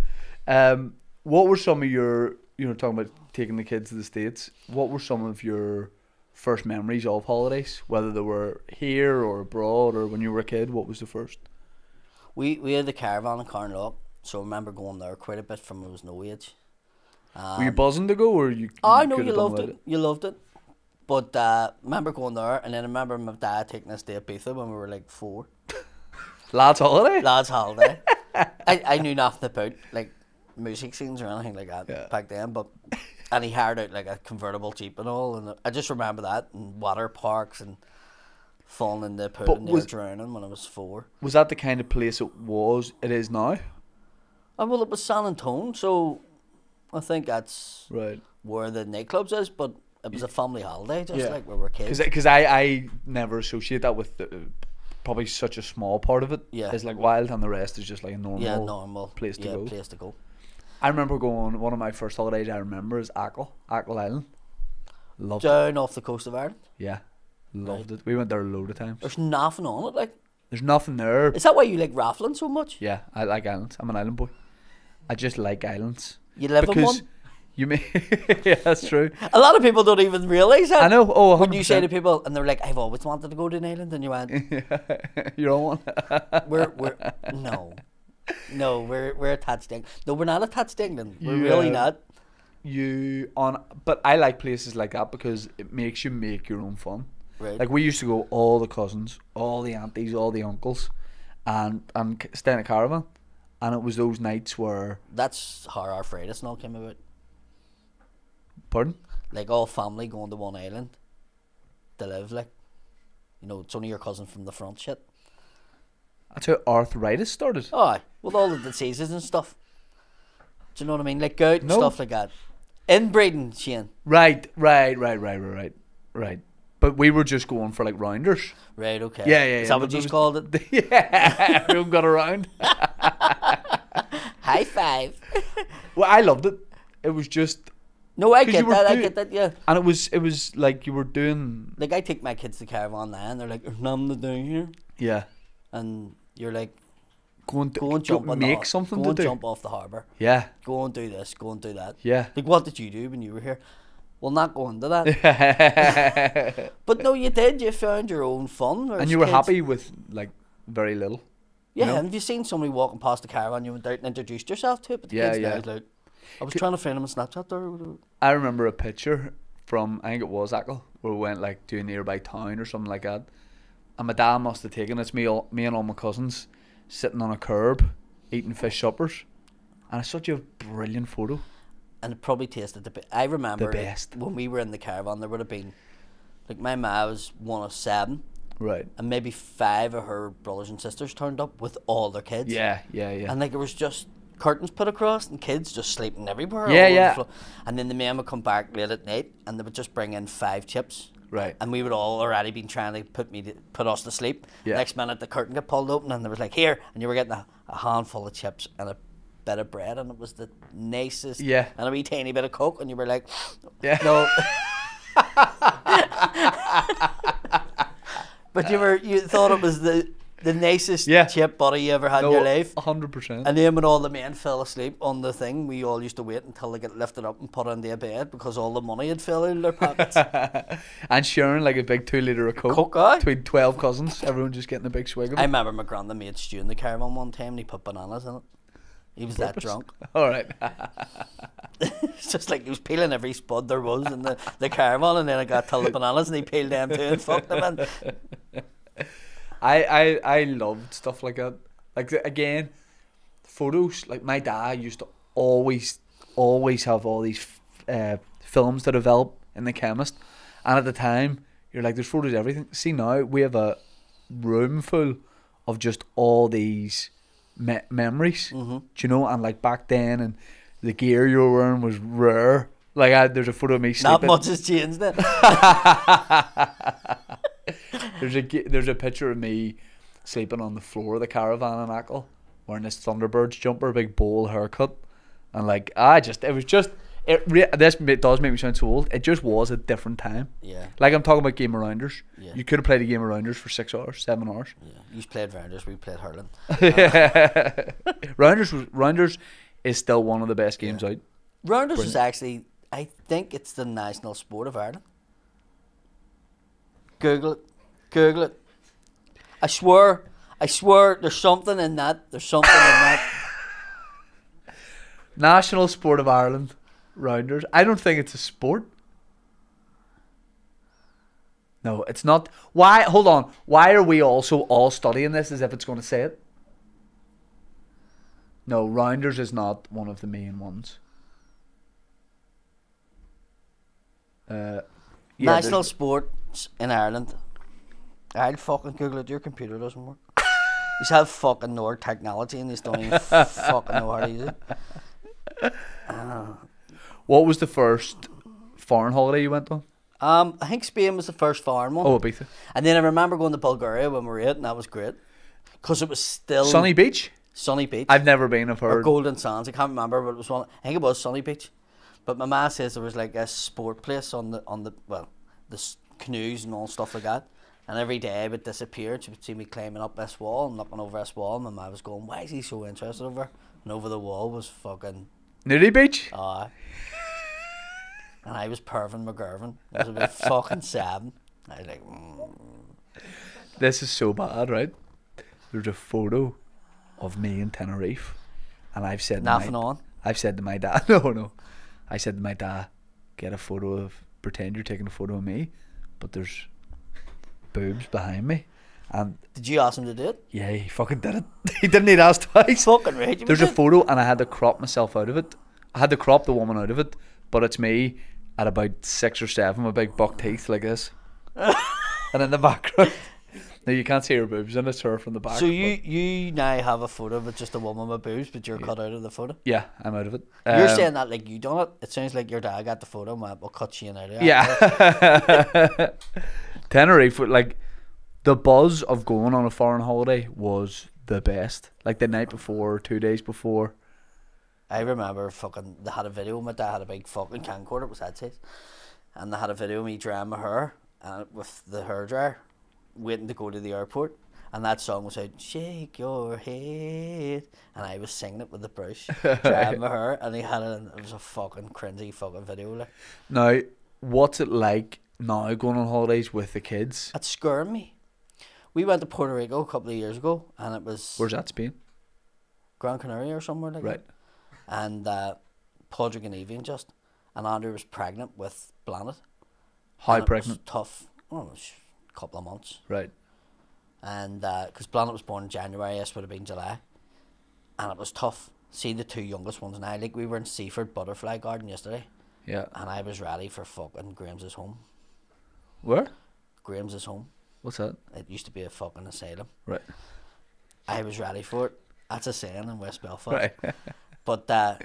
Um, what were some of your you know talking about taking the kids to the states? What were some of your first memories of holidays, whether they were here or abroad or when you were a kid? What was the first? We we had the caravan in Carnlough, so I remember going there quite a bit from I was no age. were you buzzing to go or you? I know you loved without it. You loved it. But uh, remember going there, and then I remember my dad taking us to Ibiza when we were like four. Lads holiday. Lads' holiday. I, I knew nothing about like music scenes or anything like that Yeah. back then, but and he hired out like a convertible jeep and all, and I just remember that and water parks and falling in the pool But and was- drowning when I was four. Was that the kind of place it was? It is now. Oh, well, it was San Antone, so I think that's Right. where the nightclubs is, but it was a family holiday, just Yeah. like we were kids. Because I, I never associate that with the, probably such a small part of it. Yeah. It's like wild and the rest is just like a normal. yeah, normal place to yeah, go. place to go. I remember going. One of my first holidays I remember is Achill, Achill Island. Loved it. Down off the coast of Ireland. Yeah, loved it. We went there a load of times. There's nothing on it. Like, There's nothing there. is that why you like Rathlin so much? Yeah, I like islands. I'm an island boy. I just like islands You live in because one. you may. yeah, that's true. A lot of people don't even realize that. I know. Oh, When you say to people, and they're like, "I've always wanted to go to an island," and you went, You're on one. "We're we're no, no, we're we're attached to England. No, we're not attached to England. We're really not. you on, but I like places like that because it makes you make your own fun. Right. Like we used to go all the cousins, all the aunties, all the uncles, and and stay in a caravan, and it was those nights where, That's how our Fridays all came about. pardon, Like all family going to one island to live. Like, you know, it's only your cousin from the front. Shit. That's how arthritis started. Oh, with all the diseases and stuff. Do you know what I mean? Like gout and No. stuff like that. Inbreeding, Shane. Right, right, right, right, right, right, right. But we were just going for like rounders. Right. Okay. Yeah, yeah, Is yeah, that what you was- called it? yeah, everyone got around. High five. Well, I loved it. It was just, No, I get that. I get that. Yeah. and it was, it was like you were doing, Like I take my kids to caravan now, and they're like, "There's nothing to do here," yeah, and you're like, going to "Go and jump the make har- something Go to and do. jump off the harbour. Yeah, Go and do this. Go and do that." yeah. Like, what did you do when you were here? Well, not go into that. but no, you did. You found your own fun. and you were kids- happy with like very little. Yeah, know? and have you seen somebody walking past the caravan, you went out and introduced yourself to it? But the Yeah, kids yeah. like, I was trying to find him on Snapchat there. I remember a picture from I think it was Achill where we went like to a nearby town or something like that, and my dad must have taken it. It's me, all, me and all my cousins sitting on a curb eating fish suppers, and it's such a brilliant photo. And it probably tasted the best. I remember best. when we were in the caravan, there would have been, like, my ma was one of seven, Right. and maybe five of her brothers and sisters turned up with all their kids. Yeah, yeah, yeah. And like it was just curtains put across and kids just sleeping everywhere. Yeah, over the yeah. And then the men would come back late at night and they would just bring in five chips. Right. And we would all already been trying to put me to, put us to sleep. Yeah. Next minute the curtain got pulled open and there was like here and you were getting a, a handful of chips and a bit of bread and it was the nicest Yeah. and a wee tiny bit of coke and you were like Yeah. no But you were you thought it was the the nicest Yeah. chip buddy you ever had no, in your life. hundred percent. And then when all the men fell asleep on the thing, we all used to wait until they get lifted up and put in their bed because all the money had fell out of their pockets. And sharing like a big two liter of coke, Coke, aye. between twelve cousins, everyone just getting a big swig of it. I remember my granda made stew in the caravan one time and he put bananas in it. He was that drunk. All right. It's just like he was peeling every spud there was in the, the caravan and then I got to the bananas and he peeled them too and fucked them in. I, I I loved stuff like that. Like again, photos. Like my dad used to always always have all these uh, films to develop in the chemist, and at the time you're like, there's photos of everything. See now we have a room full of just all these me- memories. Mm-hmm. Do you know? And like back then, and the gear you were wearing was rare. Like I, there's a photo of me Not sleeping. much has changed then. There's a there's a picture of me sleeping on the floor of the caravan in Achill, wearing this Thunderbirds jumper, big bowl haircut, and like I just it was just it re- this does make me sound so old. It just was a different time. Yeah, Like I'm talking about game of rounders. Yeah. You could have played a game of rounders for six hours, seven hours. yeah. You played rounders, we played hurling. rounders, was- rounders is still one of the best games out. Rounders is actually, I think it's the national sport of Ireland. Google it. Google it. I swear, I swear, there's something in that. There's something in that. National sport of Ireland, rounders. I don't think it's a sport. No, it's not. Why? Hold on. Why are we also all studying this as if it's going to say it? No, rounders is not one of the main ones. Uh, yeah, national there's- in Ireland. I'll fucking Google it. Your computer doesn't work. You have fucking our technology and you don't even fucking know how to use it. What was the first foreign holiday you went on? Um, I think Spain was the first foreign one. Oh, Ibiza. And then I remember going to Bulgaria when we were eight, and that was great. Because it was still Sunny Beach. Sunny Beach. I've never been. I've or heard. Golden Sands. I can't remember, but it was one. I think it was Sunny Beach. But my ma says there was like a sport place on the on the well, the canoes and all stuff like that. And every day I would disappear. She would see me climbing up this wall and knocking over this wall. And my ma was going, "Why is he so interested over?" And over the wall was fucking Nudie Beach. ah. and I was Pervin McGurvin. I was about fucking seven. I was like, mm. This is so bad, right? There's a photo of me in Tenerife, and I've said nothing my, on. I've said to my dad, no, no, I said to my dad, get a photo of, pretend you're taking a photo of me, but there's boobs behind me, and Did you ask him to do it? yeah, he fucking did it. he didn't need ask twice. Fucking right. There's a photo, and I had to crop myself out of it. I had to crop the woman out of it, but it's me at about six or seven with big buck teeth like this, and in the background. Now you can't see her boobs, and it's her from the back. So you you now have a photo of just a woman with boobs, but you're cut out of the photo. Yeah, I'm out of it. You're Um, saying that like you done it. It sounds like your dad got the photo, man. We'll cut you in out. Yeah. Tenerife, like the buzz of going on a foreign holiday was the best. Like the night before, two days before. I remember fucking they had a video. My dad had a big fucking camcorder. It was size, and they had a video of me drying my hair and with the hair dryer, waiting to go to the airport. And that song was out, shake your head, and I was singing it with the brush, drying my hair, and he had it. And it was a fucking cringy fucking video. Like Now, what's it like now going on holidays with the kids? it scared me. We went to Puerto Rico a couple of years ago, and it was Where's that Spain? Gran Canaria or somewhere like Right. that. And uh, Padraig and Evian just, and Andrew was pregnant with Blanet. How and it was pregnant? tough. Oh, it was a couple of months. Right. And because Blanet was born in January, this would have been July. And it was tough. Seeing the two youngest ones now, like we were in Seaforde Butterfly Garden yesterday, Yeah. and I was ready for fucking Graham's home. Where? Graham's home. What's that? It used to be a fucking asylum. Right. I was ready for it. That's a saying in West Belfast. Right. But uh,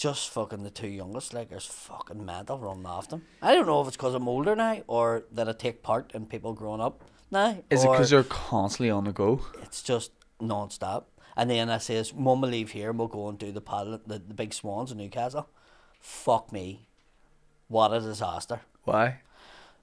just fucking the two youngest, like, there's fucking mental running after them. I don't know if it's because I'm older now or that I take part in people growing up now. Is it because they're constantly on the go? it's just non stop. And then I says, Mum will leave here and we'll go and do the paddle, the, the big swans in Newcastle. Fuck me. What a disaster. Why?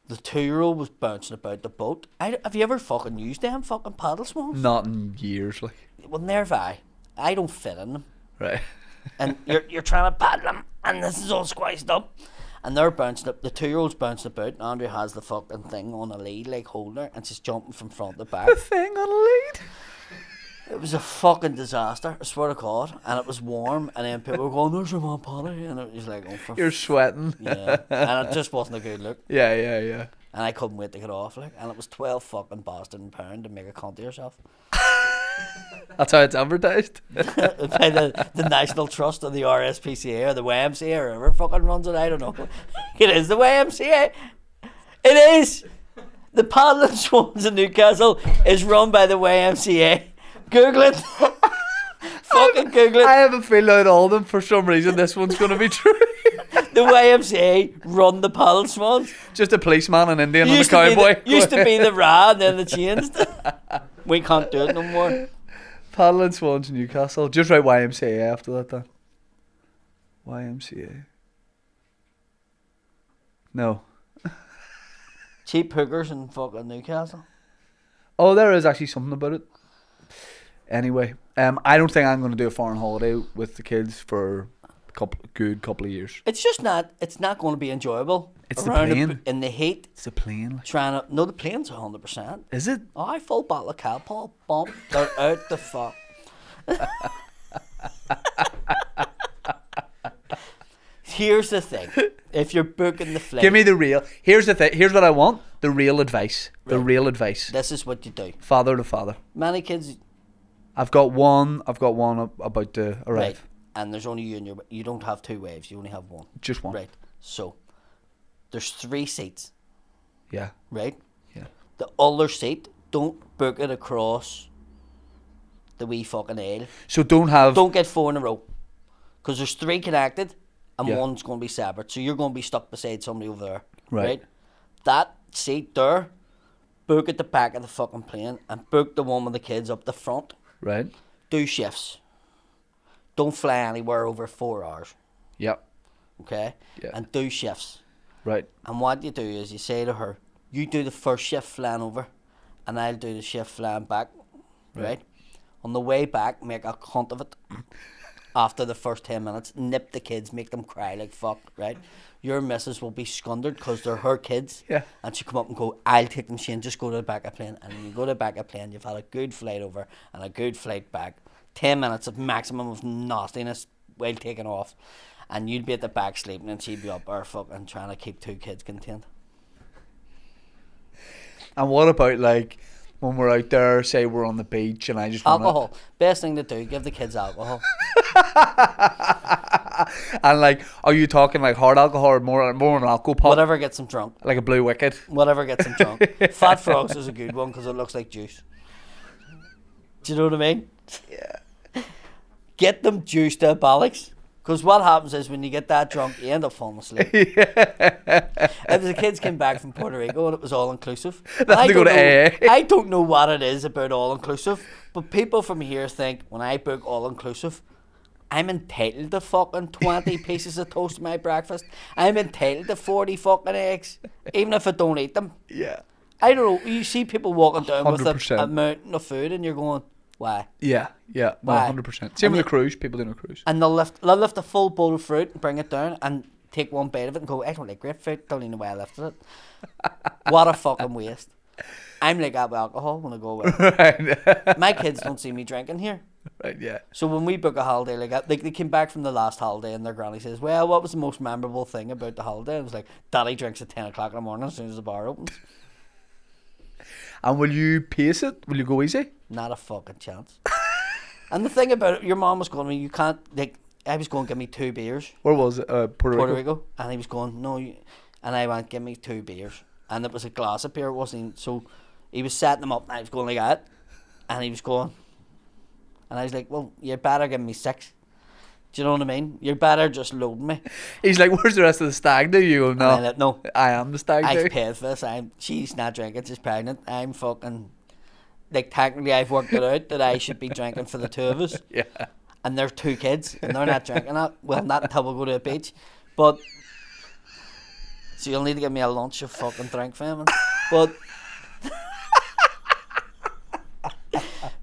The two year old was bouncing about the boat. I, have you ever fucking used them fucking paddle swans? Not in years, like. Well, never I. I don't fit in them. Right. and you're you're trying to paddle them, and this is all squiced up, and they're bouncing up. The two year old's bouncing about, and Andrew has the fucking thing on a lead, like holding her, and she's jumping from front to back. The thing on a lead. it was a fucking disaster, I swear to God. And it was warm, and then people were going, "There's your mom, Paddy," and it was like, "Oh, for You're sweating. yeah," and it just wasn't a good look. Yeah, yeah, yeah. And I couldn't wait to get off, like, and it was twelve fucking Boston pound to make a cunt of yourself. That's how it's advertised. by the, the National Trust or the RSPCA or the YMCA or whoever fucking runs it. I don't know. It is the YMCA. It is. The Paddling Swans in Newcastle is run by the YMCA. Google it. fucking Google it. I have a feeling out of all of them, for some reason, this one's going to be true. The YMCA run the Paddling Swans. Just a policeman, an Indian, and a Used to, cowboy. the, used to be the Ra and then they changed. we can't do it no more. Paddling Swans Newcastle. Just write YMCA after that then. YMCA. No. Cheap hookers in fucking Newcastle. Oh, there is actually something about it. Anyway, um, I don't think I'm going to do a foreign holiday with the kids for couple, good couple of years. It's just not. It's not going to be enjoyable. It's the plane. in the heat. It's a plane. Trying to no, the plane's hundred percent. Is it? Oh, I full bottle of Calpol. Bump. They're out the fuck. Here's the thing: if you're booking the flight, Give me the real. Here's the thing. Here's what I want. The real advice. The Right. real advice. this is what you do. Father to father. Many kids, I've got one. I've got one about to arrive. right? And there's only you and your. You don't have two waves. You only have one. Just one. Right. So there's three seats. Yeah. Right. Yeah. The other seat, don't book it across the wee fucking aisle. So don't have. Don't get four in a row. Because there's three connected and Yeah. one's going to be separate. So you're going to be stuck beside somebody over there. Right. That seat there, book at the back of the fucking plane and book the one with the kids up the front. Right. Do shifts. Don't fly anywhere over four hours. Yep. Okay? Yeah. And do shifts. Right. And what you do is you say to her, you do the first shift flying over, and I'll do the shift flying back. Right? On the way back, make a cunt of it. After the first 10 minutes, nip the kids, make them cry like fuck, right? Your missus will be scundered because they're her kids. Yeah. And she come up and go, I'll take them, Shane, just go to the back of plane. And when you go to the back of plane, you've had a good flight over and a good flight back. 10 minutes of maximum of nastiness while taking off. And you'd be at the back sleeping and she'd be up there fucking trying to keep two kids contained. And what about like when we're out there? Say we're on the beach and I just wanna, Alcohol. Best thing to do, give the kids alcohol. And like, are you talking like hard alcohol or more more an alcohol pop? Whatever gets them drunk. Like a blue wicked. Whatever gets them drunk. Fat Frogs is a good one because it looks like juice. Do you know what I mean? Yeah. Get them juiced up, Alex. Because what happens is when you get that drunk, you end up falling asleep. if the kids came back from Puerto Rico and it was all inclusive, I go don't to know- AA. I don't know what it is about all inclusive, but people from here think when I book all inclusive, I'm entitled to fucking 20 pieces of toast to my breakfast. I'm entitled to 40 fucking eggs, even if I don't eat them. Yeah. I don't know. You see people walking down with a, a mountain of food, and you're going, "Why?" Yeah. Yeah. Hundred percent. Same And with the- cruise. People doing a cruise. And they'll lift, they'll lift a full bowl of fruit and bring it down and take one bite of it and go, "I don't like grapefruit. Don't even know why I lifted it." what a fucking waste. I'm like that with alcohol when I go away. right. My kids don't see me drinking here. right. Yeah. So when we book a holiday, like that, they, they came back from the last holiday and their granny says, "Well, what was the most memorable thing about the holiday?" I was like, "Daddy drinks at ten o'clock in the morning as soon as the bar opens." And will you pace it? Will you go easy? Not a fucking chance. and the thing about it, your mom was going to me, you can't, like, I was going, give me two beers, Where was it? Uh, Puerto, Puerto Rico. Rico. And he was going, no, you, and I went, give me two beers. And it was a glass of beer, it wasn't even, so he was setting them up and I was going like that. And he was going, and I was like, well, you better give me six. Do you know what I mean? You better just load me. He's like, "Where's the rest of the stag do?" You go, And I "No, like, no, I am the stag I've paid for this. I'm, she's not drinking, she's pregnant. I'm fucking, like, technically I've worked it out that I should be drinking for the two of us. Yeah. and there's two kids and they're not drinking it. Well, not until we go to the beach. But so you'll need to give me a lunch of fucking drink, fam. But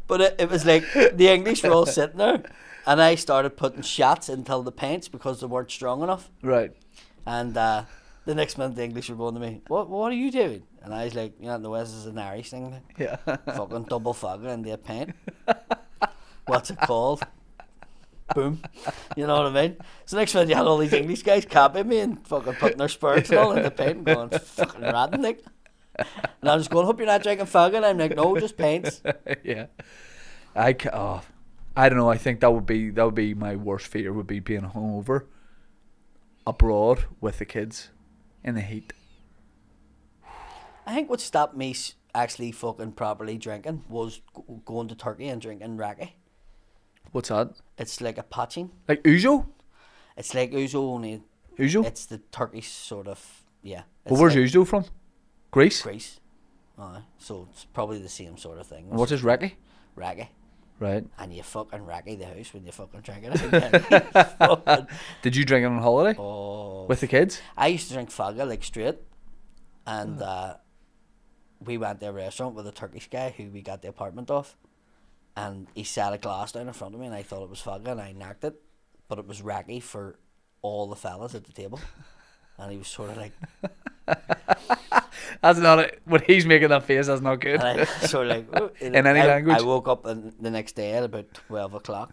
but it, it was like the English were all sitting there, and I started putting shots until the pints because they weren't strong enough. Right. And uh, the next minute, the English were going to me, "What? What are you doing?" And I was like, "You know, the West is an Irish thing." like, Yeah. fucking double fogger in the paint. What's it called? Boom. You know what I mean? So next minute you had all these English guys capping me and fucking putting their spurs and all in the paint and going fucking ratting like. And I'm just going, hope you're not drinking fog and I'm like, no, just paints. yeah. I ca- oh, I don't know. I think that would be that would be my worst fear. Would be being hungover abroad with the kids in the heat. I think what stopped me actually fucking properly drinking was going to Turkey and drinking raki. What's that? It's like a poitín. Like Ouzo? It's like Ouzo only Ouzo? it's the Turkish sort of yeah. Well, where's like Ouzo from? Greece. Greece. Aye, so it's probably the same sort of thing. What's his recce? Raggy. Right. and you fucking racky the house when you fucking drink it. Fucking- Did you drink it on holiday oh, with the kids? I used to drink Fagga like straight, and uh, we went to a restaurant with a Turkish guy who we got the apartment off, and he set a glass down in front of me, and I thought it was Fagga, and I knocked it, but it was Racky for all the fellas at the table, and he was sort of like, That's not it. When he's making that face, that's not good. and I sort of like In any I, language? I woke up the the next day at about twelve o'clock,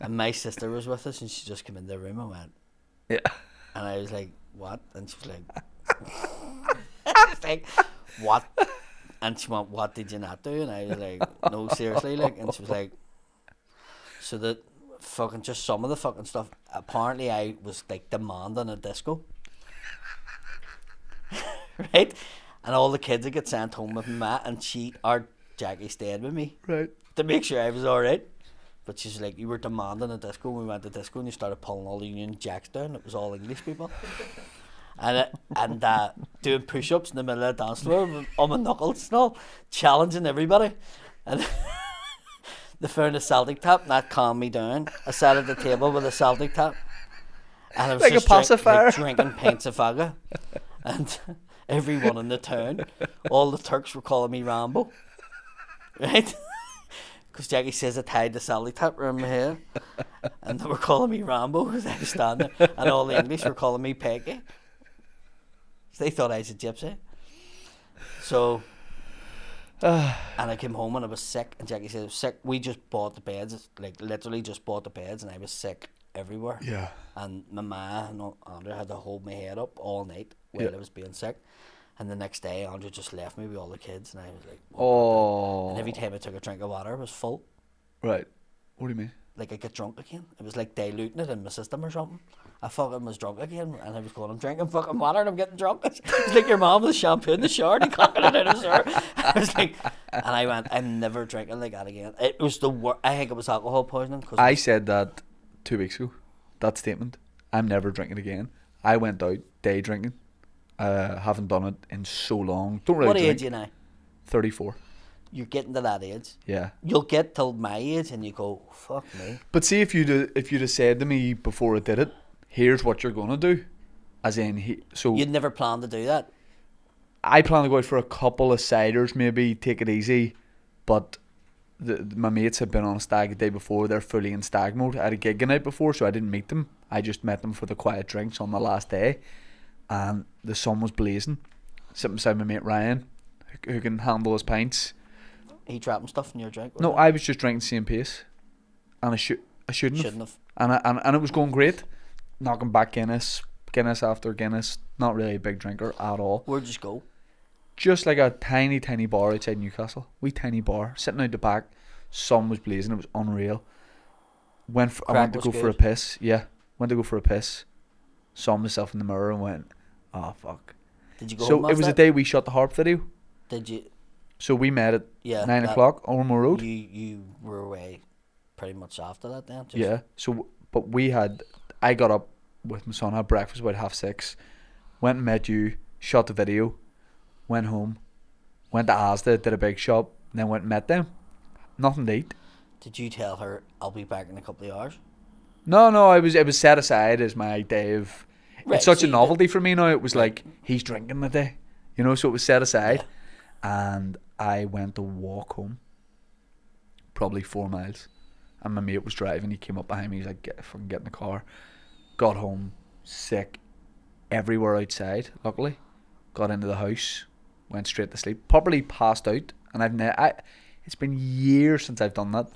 and my sister was with us, and she just came in the room and went. Yeah. And I was like, what? And she was like, like, what? And she went, what did you not do? And I was like, no, seriously. Like, and she was like, so that fucking just some of the fucking stuff. Apparently, I was like demanding a disco. right? And all the kids would get sent home with Matt, and she, our Jackie stayed with me Right. to make sure I was alright. But she's like, you were demanding a disco. We went to disco and you started pulling all the Union Jacks down. It was all English people. And uh, and uh, doing push ups in the middle of the dance floor on my knuckles and all, challenging everybody. And they found a Celtic tap and that calmed me down. I sat at the table with a Celtic tap. And I was Like just drink- like drinking pints of vodka. And everyone in the town, all the Turks were calling me Rambo. Right? Because Jackie says I tied the Celtic tap around my hair. And they were calling me Rambo because I was standing. And all the English were calling me Peggy. They thought I was a gypsy. So, and I came home and I was sick. And Jackie said I was sick. We just bought the beds, like literally just bought the beds, and I was sick everywhere. Yeah. And my ma and Andrew had to hold my head up all night while Yeah. I was being sick. And the next day, Andrew just left me with all the kids, and I was like. Oh. And every time I took a drink of water, it was full. Right. What do you mean? Like I get drunk again. It was like diluting it in my system or something. I fucking was drunk again, and I was going, I'm drinking fucking water, and I'm getting drunk. It's like your mom with the shampoo in the shower, and cocking it out of the shower. I was like, and I went, I'm never drinking like that again. It was the worst. I think it was alcohol poisoning. Cause I said that two weeks ago. That statement. I'm never drinking again. I went out day drinking. Uh, haven't done it in so long. Don't really what drink. age are you now? Thirty-four. You're getting to that age. Yeah. You'll get till my age, and you go, fuck me. But see if you'd if you'd have said to me before I did it, here's what you're gonna do, as in he. So You'd never plan to do that. I plan to go out for a couple of ciders, maybe take it easy, but the, my mates had been on a stag the day before. They're fully in stag mode. I had a gig the night before, so I didn't meet them. I just met them for the quiet drinks on the last day, and the sun was blazing. Sitting beside my mate Ryan, who, who can handle his pints. He dropping stuff in your drink. No, I was just drinking the same pace, and I should I shouldn't, have. shouldn't have. and I, and and it was going great. Knocking back Guinness, Guinness after Guinness. Not really a big drinker at all. Where'd you go? just like a tiny, tiny bar outside Newcastle. Wee tiny bar, sitting out the back. Sun was blazing. It was unreal. Went. For, I went to go for a piss. Yeah, went to go for a piss. Saw myself in the mirror and went, "Oh fuck." Did you go So it was the day we shot the harp video. Did you? So we met at Yeah. nine o'clock, Ormeau Road. You you were away pretty much after that then. Just, Yeah. So, but we had. I got up with my son, had breakfast about half six, went and met you, shot the video, went home, went to Asda, did a big shop, then went and met them. Nothing to eat. Did you tell her I'll be back in a couple of hours? No, no, I was it was set aside as my day of. Right, it's such so a novelty for me now. It was like he's drinking the day, you know. So it was set aside, and I went to walk home. Probably four miles, and my mate was driving. He came up behind me. He's like, "Get fucking get in the car." Got home sick, everywhere outside. Luckily, got into the house, went straight to sleep. Properly passed out, and I've ne- I. It's been years since I've done that.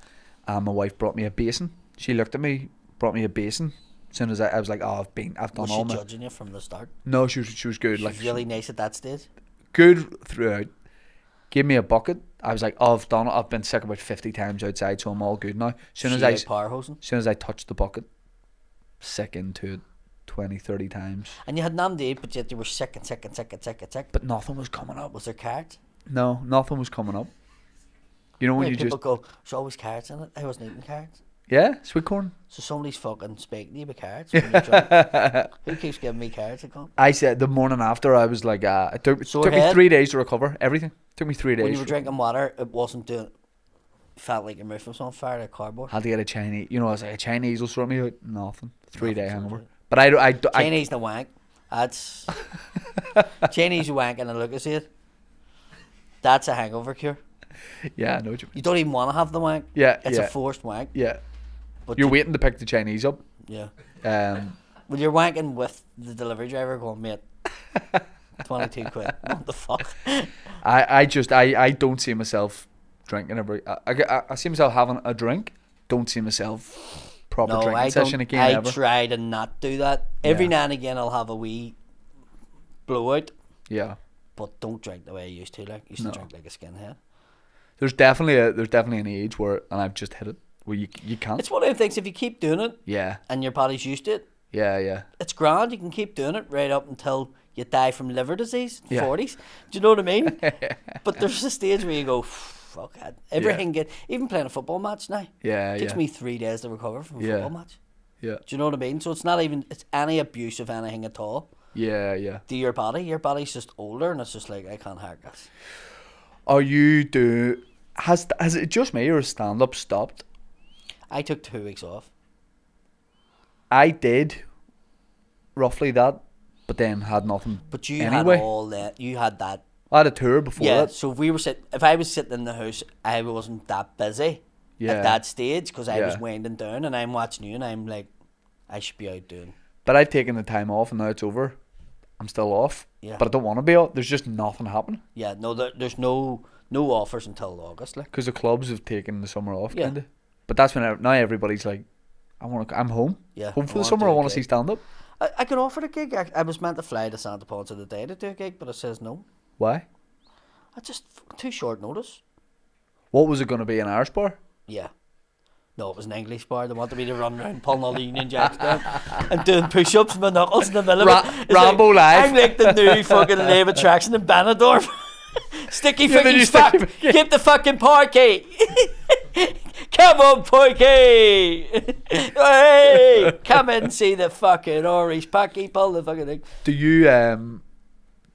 And my wife brought me a basin. She looked at me, brought me a basin. As soon as I, I was like, "Oh, I've been, I've done Was all she my." judging you from the start? No, she was, she was good. She like was really nice at that stage. good throughout. Give me a bucket. I was like, oh, I've done it. I've been sick about fifty times outside, so I'm all good now. As soon as She I, as power hosing. soon as I touched the bucket, sick into it, 20, 30 times. And you had none to eat, but yet you were sick and sick and sick and sick and sick. But nothing was coming up. Was there carrots? No, nothing was coming up. You know when Hey, you people just go, there's always carrots in it. I wasn't eating carrots. yeah, sweet corn. So somebody's fucking speaking to you about carrots. when you're drunk. Who keeps giving me carrots? I said the morning after I was like, uh, it took, it took me three days to recover. Everything took me three days. When you were drinking water, it wasn't doing. Felt like your roof was on fire, like cardboard. Had to get a Chinese. You know, I was like, a Chinese will sort me out. Nothing. Three day Nothing hangover. But I, don't- I, I, Chinese the wank. That's Chinese wank and a look at it. That's a hangover cure. yeah, I know what you mean. You don't even want to have the wank. Yeah, It's yeah, a forced wank. yeah. But You're you- waiting to pick the Chinese up. Yeah. Um, Well, you're wanking with the delivery driver going, mate. Twenty two quid. What the fuck? I, I just, I, I don't see myself drinking every. I, I, I see myself having a drink. Don't see myself proper No, drinking I session again I ever. try to not do that. Every Yeah. now and again, I'll have a wee blowout, yeah. but don't drink the way I used to. Like, I used No. to drink like a skinhead. There's definitely a, there's definitely an age where, and I've just hit it where you, you can't. It's one of the things. If you keep doing it yeah, and your body's used to it, yeah, yeah. it's grand. You can keep doing it right up until you die from liver disease, Yeah. forties. Do you know what I mean? but there's a stage where you go, fuck it. Everything get even playing a football match now. Yeah, It takes yeah. me three days to recover from a Yeah. football match. Yeah, Do you know what I mean? So it's not even it's any abuse of anything at all yeah, yeah. Do your body. Your body's just older, and it's just like I can't hack this. Are you do? Has has it just me or stand up stopped? I took two weeks off. I did, roughly that, but then had nothing. But you anyway. had all that. You had that. I had a tour before yeah. that. So if we were sit, if I was sitting in the house, I wasn't that busy Yeah. at that stage because I was winding down, and I'm watching you, and I'm like, I should be out doing. But I've taken the time off, and now it's over. I'm still off. Yeah. But I don't want to be off. There's just nothing happening Yeah. No, there, there's no no offers until August. Like. because the clubs have taken the summer off, Yeah. kinda. But that's when I, now everybody's like, I want to. I'm home. Yeah, Home for the summer. I want to see stand up. I, I got offered a gig. I, I was meant to fly to Santa Ponsa today to do a gig, but it says no. Why? I just too short notice. What was it going to be? An Irish bar? Yeah. No, it was an English bar. They wanted me to run around pulling all the Union Jacks down and doing push ups with my knuckles in the middle Ra- of it. Rambo like, Live. I'm like the new fucking live attraction in Benidorm. Sticky You're fingers fuck. sticky- Keep the fucking parky. come on, parky. hey, come and see the fucking Irish packy. Pull the fucking thing. Do you um?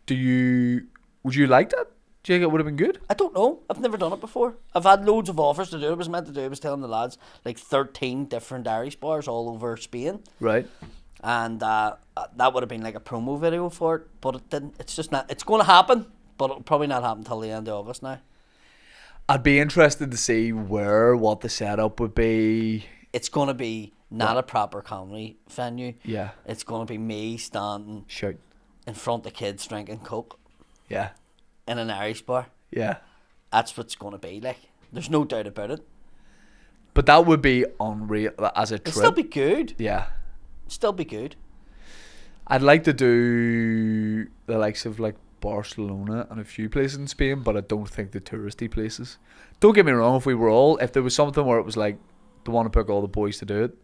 Do you? Would you like that? Do you think it would have been good? I don't know. I've never done it before. I've had loads of offers to do. it. I was meant to do. I was telling the lads like thirteen different Irish bars all over Spain. Right. and uh, that would have been like a promo video for it, but it didn't. It's just not. It's going to happen, but it'll probably not happen till the end of August now. I'd be interested to see where what the setup would be. It's going to be not a proper comedy venue. Yeah. It's going to be me standing Shout. in front of kids drinking coke Yeah. in an Irish bar. Yeah. That's what's going to be like. There's no doubt about it. But that would be unreal as a trip. still be good. yeah. Still be good. I'd like to do the likes of like Barcelona and a few places in Spain, but I don't think the touristy places. Don't get me wrong, if we were all if there was something where it was like they want to pick all the boys to do it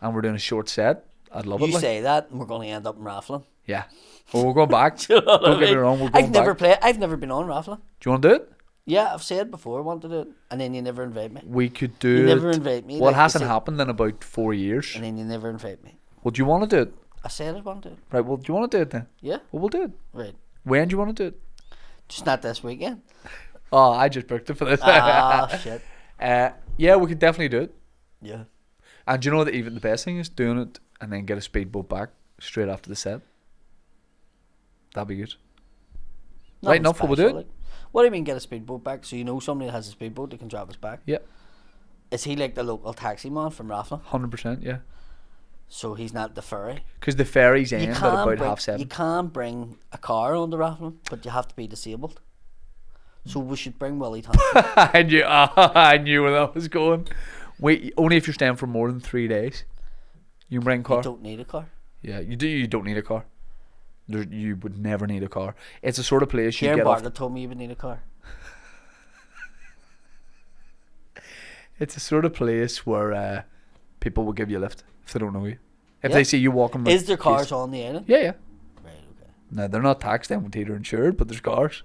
and we're doing a short set, I'd love You it. Like. say that, and we're going to end up in Rathlin. Yeah. Well we're going back. You know what I don't get me wrong, we're going I've never back. played. I've never been on Rathlin. Do you want to do it? Yeah, I've said before I want to do it, and then you never invite me. We could You do never it. invite me. Well, like it hasn't happened in about four years. And then you never invite me. Well, do you want to do it? I said I want to. Right. Well, do you want to do it then? Yeah, Well, we'll do it. right. When do you want to do it? Just not this weekend. Oh, I just booked it for this. Ah, shit. uh, yeah, we could definitely do it. Yeah. And do you know that even the best thing is doing it and then get a speedboat back straight after the set. That'd be good. Right, Nothing enough, we'll do it. like. What do you mean get a speedboat back? So you know somebody has a speedboat that can drive us back? Yeah, Is he like the local taxi man from Rathlin? hundred percent. Yeah, So he's not the ferry. because the ferries You end at about bring, half You seven. can bring a car on the Rathlin, but you have to be disabled. So we should bring Willie Thompson. I knew. I knew where that was going. Wait, only if you're staying for more than three days. You can bring a you don't need a car. Yeah, you do. You don't need a car. There, you would never need a car. It's a sort of place you get off. Told me you would need a car. It's a sort of place where uh, people will give you a lift if they don't know you. If Yeah. they see you walking. Is there cars on the island? Yeah, yeah. Right, okay. No, they're not taxed either insured, but there's cars.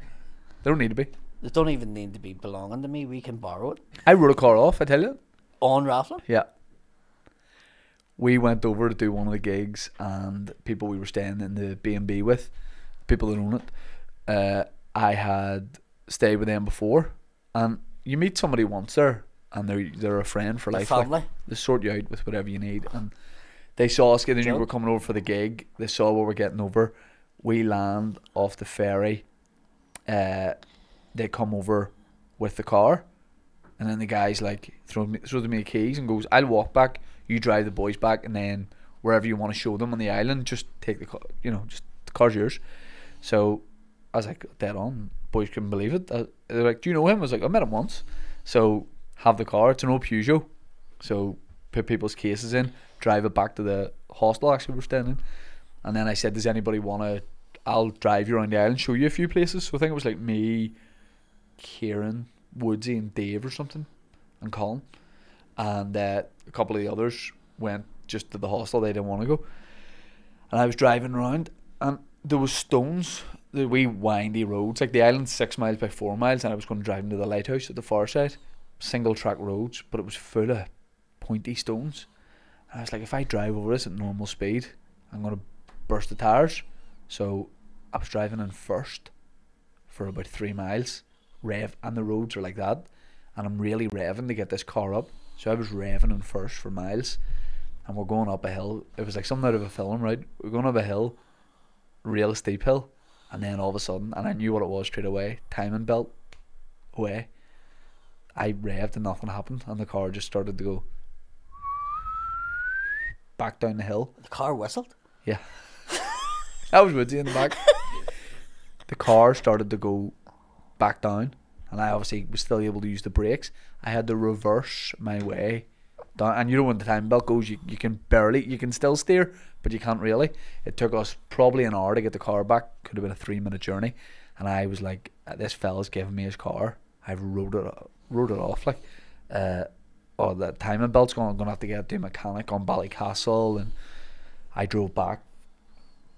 They don't need to be. They don't even need to be belonging to me. We can borrow it. I wrote a car off. I tell you. On Rathlin? Yeah. We went over to do one of the gigs, and people we were staying in the B and B with, people that own it, uh, I had stayed with them before, and you meet somebody once there, and they're they're a friend for life. like, they sort you out with whatever you need. And they saw us. They knew we were coming over for the gig. They saw what we're getting over. We land off the ferry. Uh, they come over with the car, and then the guy's like throws me throws me the keys and goes, "I'll walk back. You drive the boys back, and then wherever you want to show them on the island, just take the car. You know, just the car's yours." So I was like, dead on. Boys couldn't believe it. Uh, They're like, "Do you know him?" I was like, "I met him once." So have the car. It's an old Peugeot. So put people's cases in, drive it back to the hostel. Actually, we're staying in, and then I said, "Does anybody want to? I'll drive you around the island, show you a few places." So I think it was like me, Kieran, Woodsy, and Dave or something, and Colin, and uh, a couple of the others went just to the hostel. They didn't want to go, and I was driving around, and there was stones. The wee windy roads, like the island's six miles by four miles, and I was going to drive into the lighthouse at the far side, single track roads, but it was full of pointy stones. And I was like, if I drive over this at normal speed, I'm gonna burst the tires. So I was driving in first for about three miles, rev, and the roads are like that, and I'm really revving to get this car up. So I was revving in first for miles, and we're going up a hill. It was like something out of a film, right? We're going up a hill, real steep hill, and then all of a sudden, and I knew what it was straight away. Timing belt away. I revved and nothing happened, and the car just started to go back down the hill. The car whistled. Yeah. that was Woodsy in the back. the car started to go back down, and I obviously was still able to use the brakes. I had to reverse my way down, and you know when the time belt goes, you, you can barely, you can still steer, but you can't really. It took us probably an hour to get the car back. Could have been a three minute journey, and I was like, "This fella's giving me his car. I've rode it, rode it off like." Uh, oh, the timing belt's going. I'm gonna have to get to a mechanic on Ballycastle, and I drove back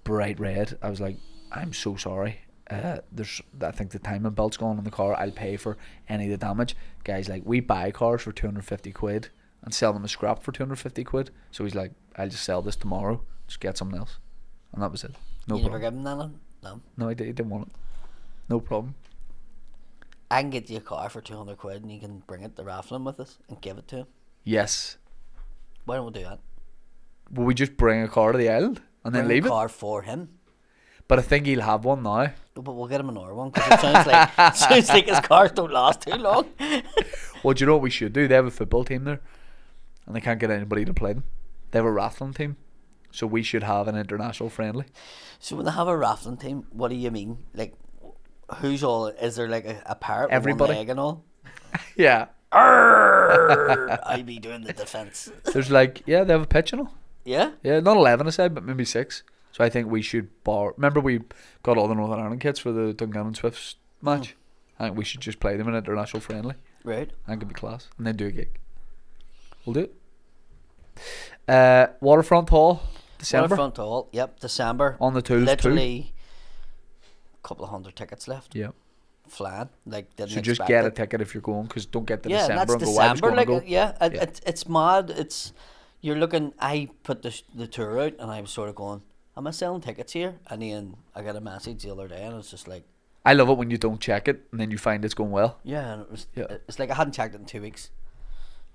bright red. I was like, I'm so sorry. Uh, there's, I think the timing belt's gone on the car. I'll pay for any of the damage. Guys, like we buy cars for 250 quid and sell them as scrap for 250 quid. So he's like, I'll just sell this tomorrow. Just get something else, and that was it. No you problem. never give him that? No. No, I di- didn't want it. No problem. I can get you a car for 200 quid and you can bring it to Rathlin with us and give it to him. Yes. Why don't we do that? Will we just bring a car to the island and then leave a it? car for him. But I think he'll have one now. No, But we'll get him another one because it sounds like sounds like his cars don't last too long. Well, do you know what we should do? They have a football team there, and they can't get anybody to play them. They have a Rathlin team, so we should have an international friendly. So when they have a Rathlin team, what do you mean? Like, who's all? Is there like a, a parrot Everybody. with one leg and all? Yeah, I be doing the defense. there's like yeah, they have a pitch and all. Yeah. Yeah, not eleven I said, but maybe six. So I think we should bar. Remember we got all the Northern Ireland kids for the Dungannon Swifts match. I think we should just play them in an international friendly. Right. I think it'd be class, and then do a gig. We'll do it. Uh, Waterfront Hall, December Waterfront Hall. Yep. December. on the tools too. Literally, a couple of hundred tickets left. Yeah. Flying. Like didn't So just get it. a ticket if you're going, because don't get to yeah, December and go. "Well, I was December. Like, go." yeah, it, Yeah. It, it's mad. It's you're looking. I put the the tour out, and I was sort of going, "Am I selling tickets here?" And then I got a message the other day, and it's just like, I love it when you don't check it and then you find it's going well. "Yeah," and it was. Yeah. It's like I hadn't checked it in two weeks,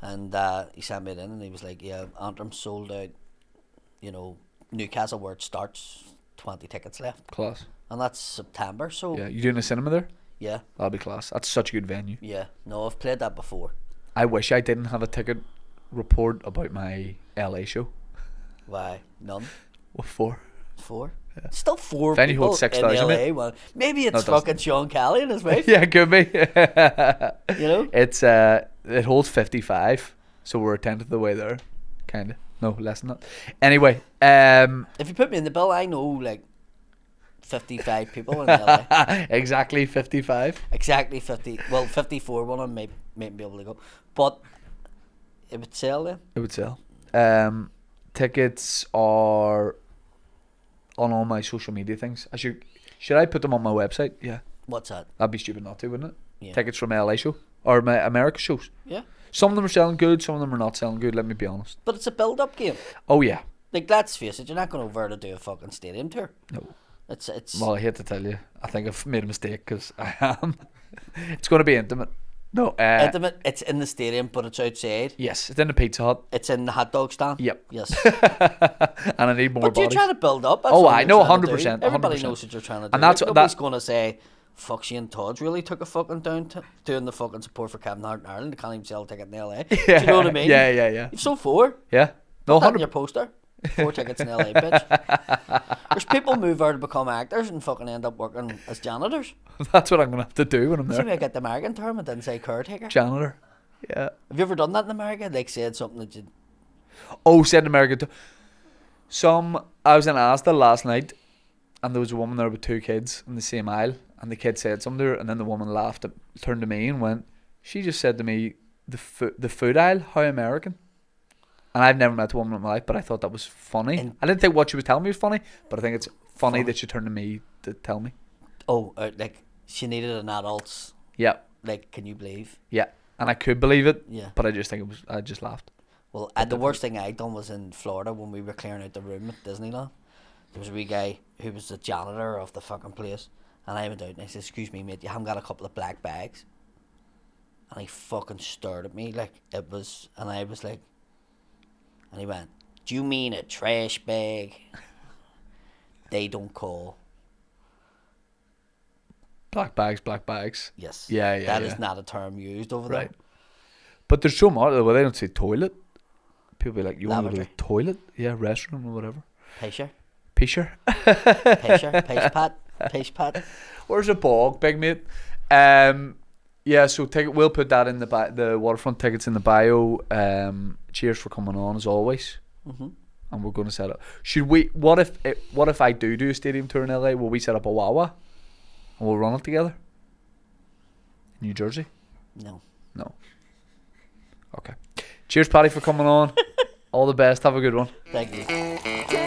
and uh, he sent me it in, and he was like, "Yeah, Antrim sold out. You know, Newcastle where it starts, twenty tickets left, Class. and that's September. So Yeah, you doing a cinema there? yeah, That'll be class. That's such a good venue. Yeah, no, I've played that before. I wish I didn't have a ticket report about my LA show. Why none? What for? Four. Still four If any people holds 6,000, in mate. LA. Well, maybe No, it's it doesn't. fucking Sean Kelly and his wife. yeah, it could be. You know? It's uh, it holds fifty five, so we're a tenth of the way there, kind of. No, less than that. Anyway, um, If you put me in the bill, I know like fifty-five people in LA. exactly fifty five. exactly fifty. Well, fifty-four. One of them may may be able to go, but it would sell then. It would sell. Um, tickets are on all my social media things. I should should I put them on my website? Yeah, What's that? that'd be stupid not to, wouldn't it? Yeah. Tickets from LA show or my America shows. Yeah, Some of them are selling good, some of them are not selling good. Let me be honest. but it's a build-up game. Oh yeah, Like let's face it, you're not going over to do a fucking stadium tour. no. It's it's Well, I hate to tell you, I think I've made a mistake because I am. it's going to be intimate. No. Uh. It's in the stadium, but it's outside. yes, it's in the Pizza Hut. It's in the hot dog stand. Yep. Yes. and I need more But you're trying to build up. That's Oh, I know, do. 100%, Everybody 100%. knows what you're trying to do. And that's Like, what- nobody's that- going to say, "Fuck, Shane Todd's really took a fucking down to doing the fucking support for Kevin Hart in Ireland. They can't even sell a ticket in LA." Do you know what I mean? Yeah, yeah, yeah. You've sold four. Yeah. No, in your poster. Four tickets in LA, bitch. There's people move out to become actors and fucking end up working as janitors. That's what I'm going to have to do when I'm See there. me I get the American term and then say caretaker. Janitor. Yeah. Have you ever done that in America? Like said something that you Oh, said in America. Too. Some I was in Asda last night, and there was a woman there with two kids in the same aisle, and the kid said something to her, and then the woman laughed, at, turned to me, and went, "She just said to me, the food, the food aisle, how American." And I've never met a woman in my life, but I thought that was funny. And- I didn't think what she was telling me was funny, but I think it's funny, Funny. that she turned to me to tell me. Oh, uh, like she needed an adult's Yeah, like can you believe? yeah, and I could believe it, Yeah. but I just think it was. I just laughed. Well, uh, the worst thing I done was in Florida when we were clearing out the room at Disneyland. There was a wee guy who was the janitor of the fucking place, and I went out and I said, "Excuse me, mate, you haven't got a couple of black bags?" And he fucking stared at me like it was, and I was like, and he went, "Do you mean a trash bag?" they don't call. Black bags, black bags. Yes. Yeah, yeah, That is yeah. not a term used over Right. there. But there's so much where they don't say toilet. People be like, you want to go to the toilet? Yeah, restroom or whatever. Pacer, Pisher. pacer, pace pat, pace pat. Where's a bog, big mate? Um, yeah, so ticket. We'll put that in the bi- the waterfront tickets in the bio. Um, cheers for coming on as always. hmm And we're going to set up. Should we? What if? It, what if I do do a stadium tour in LA? Will we set up a Wawa? And we'll run it together. New Jersey. No. No. Okay. Cheers, Paddy, for coming on. All the best. Have a good one. Thank you.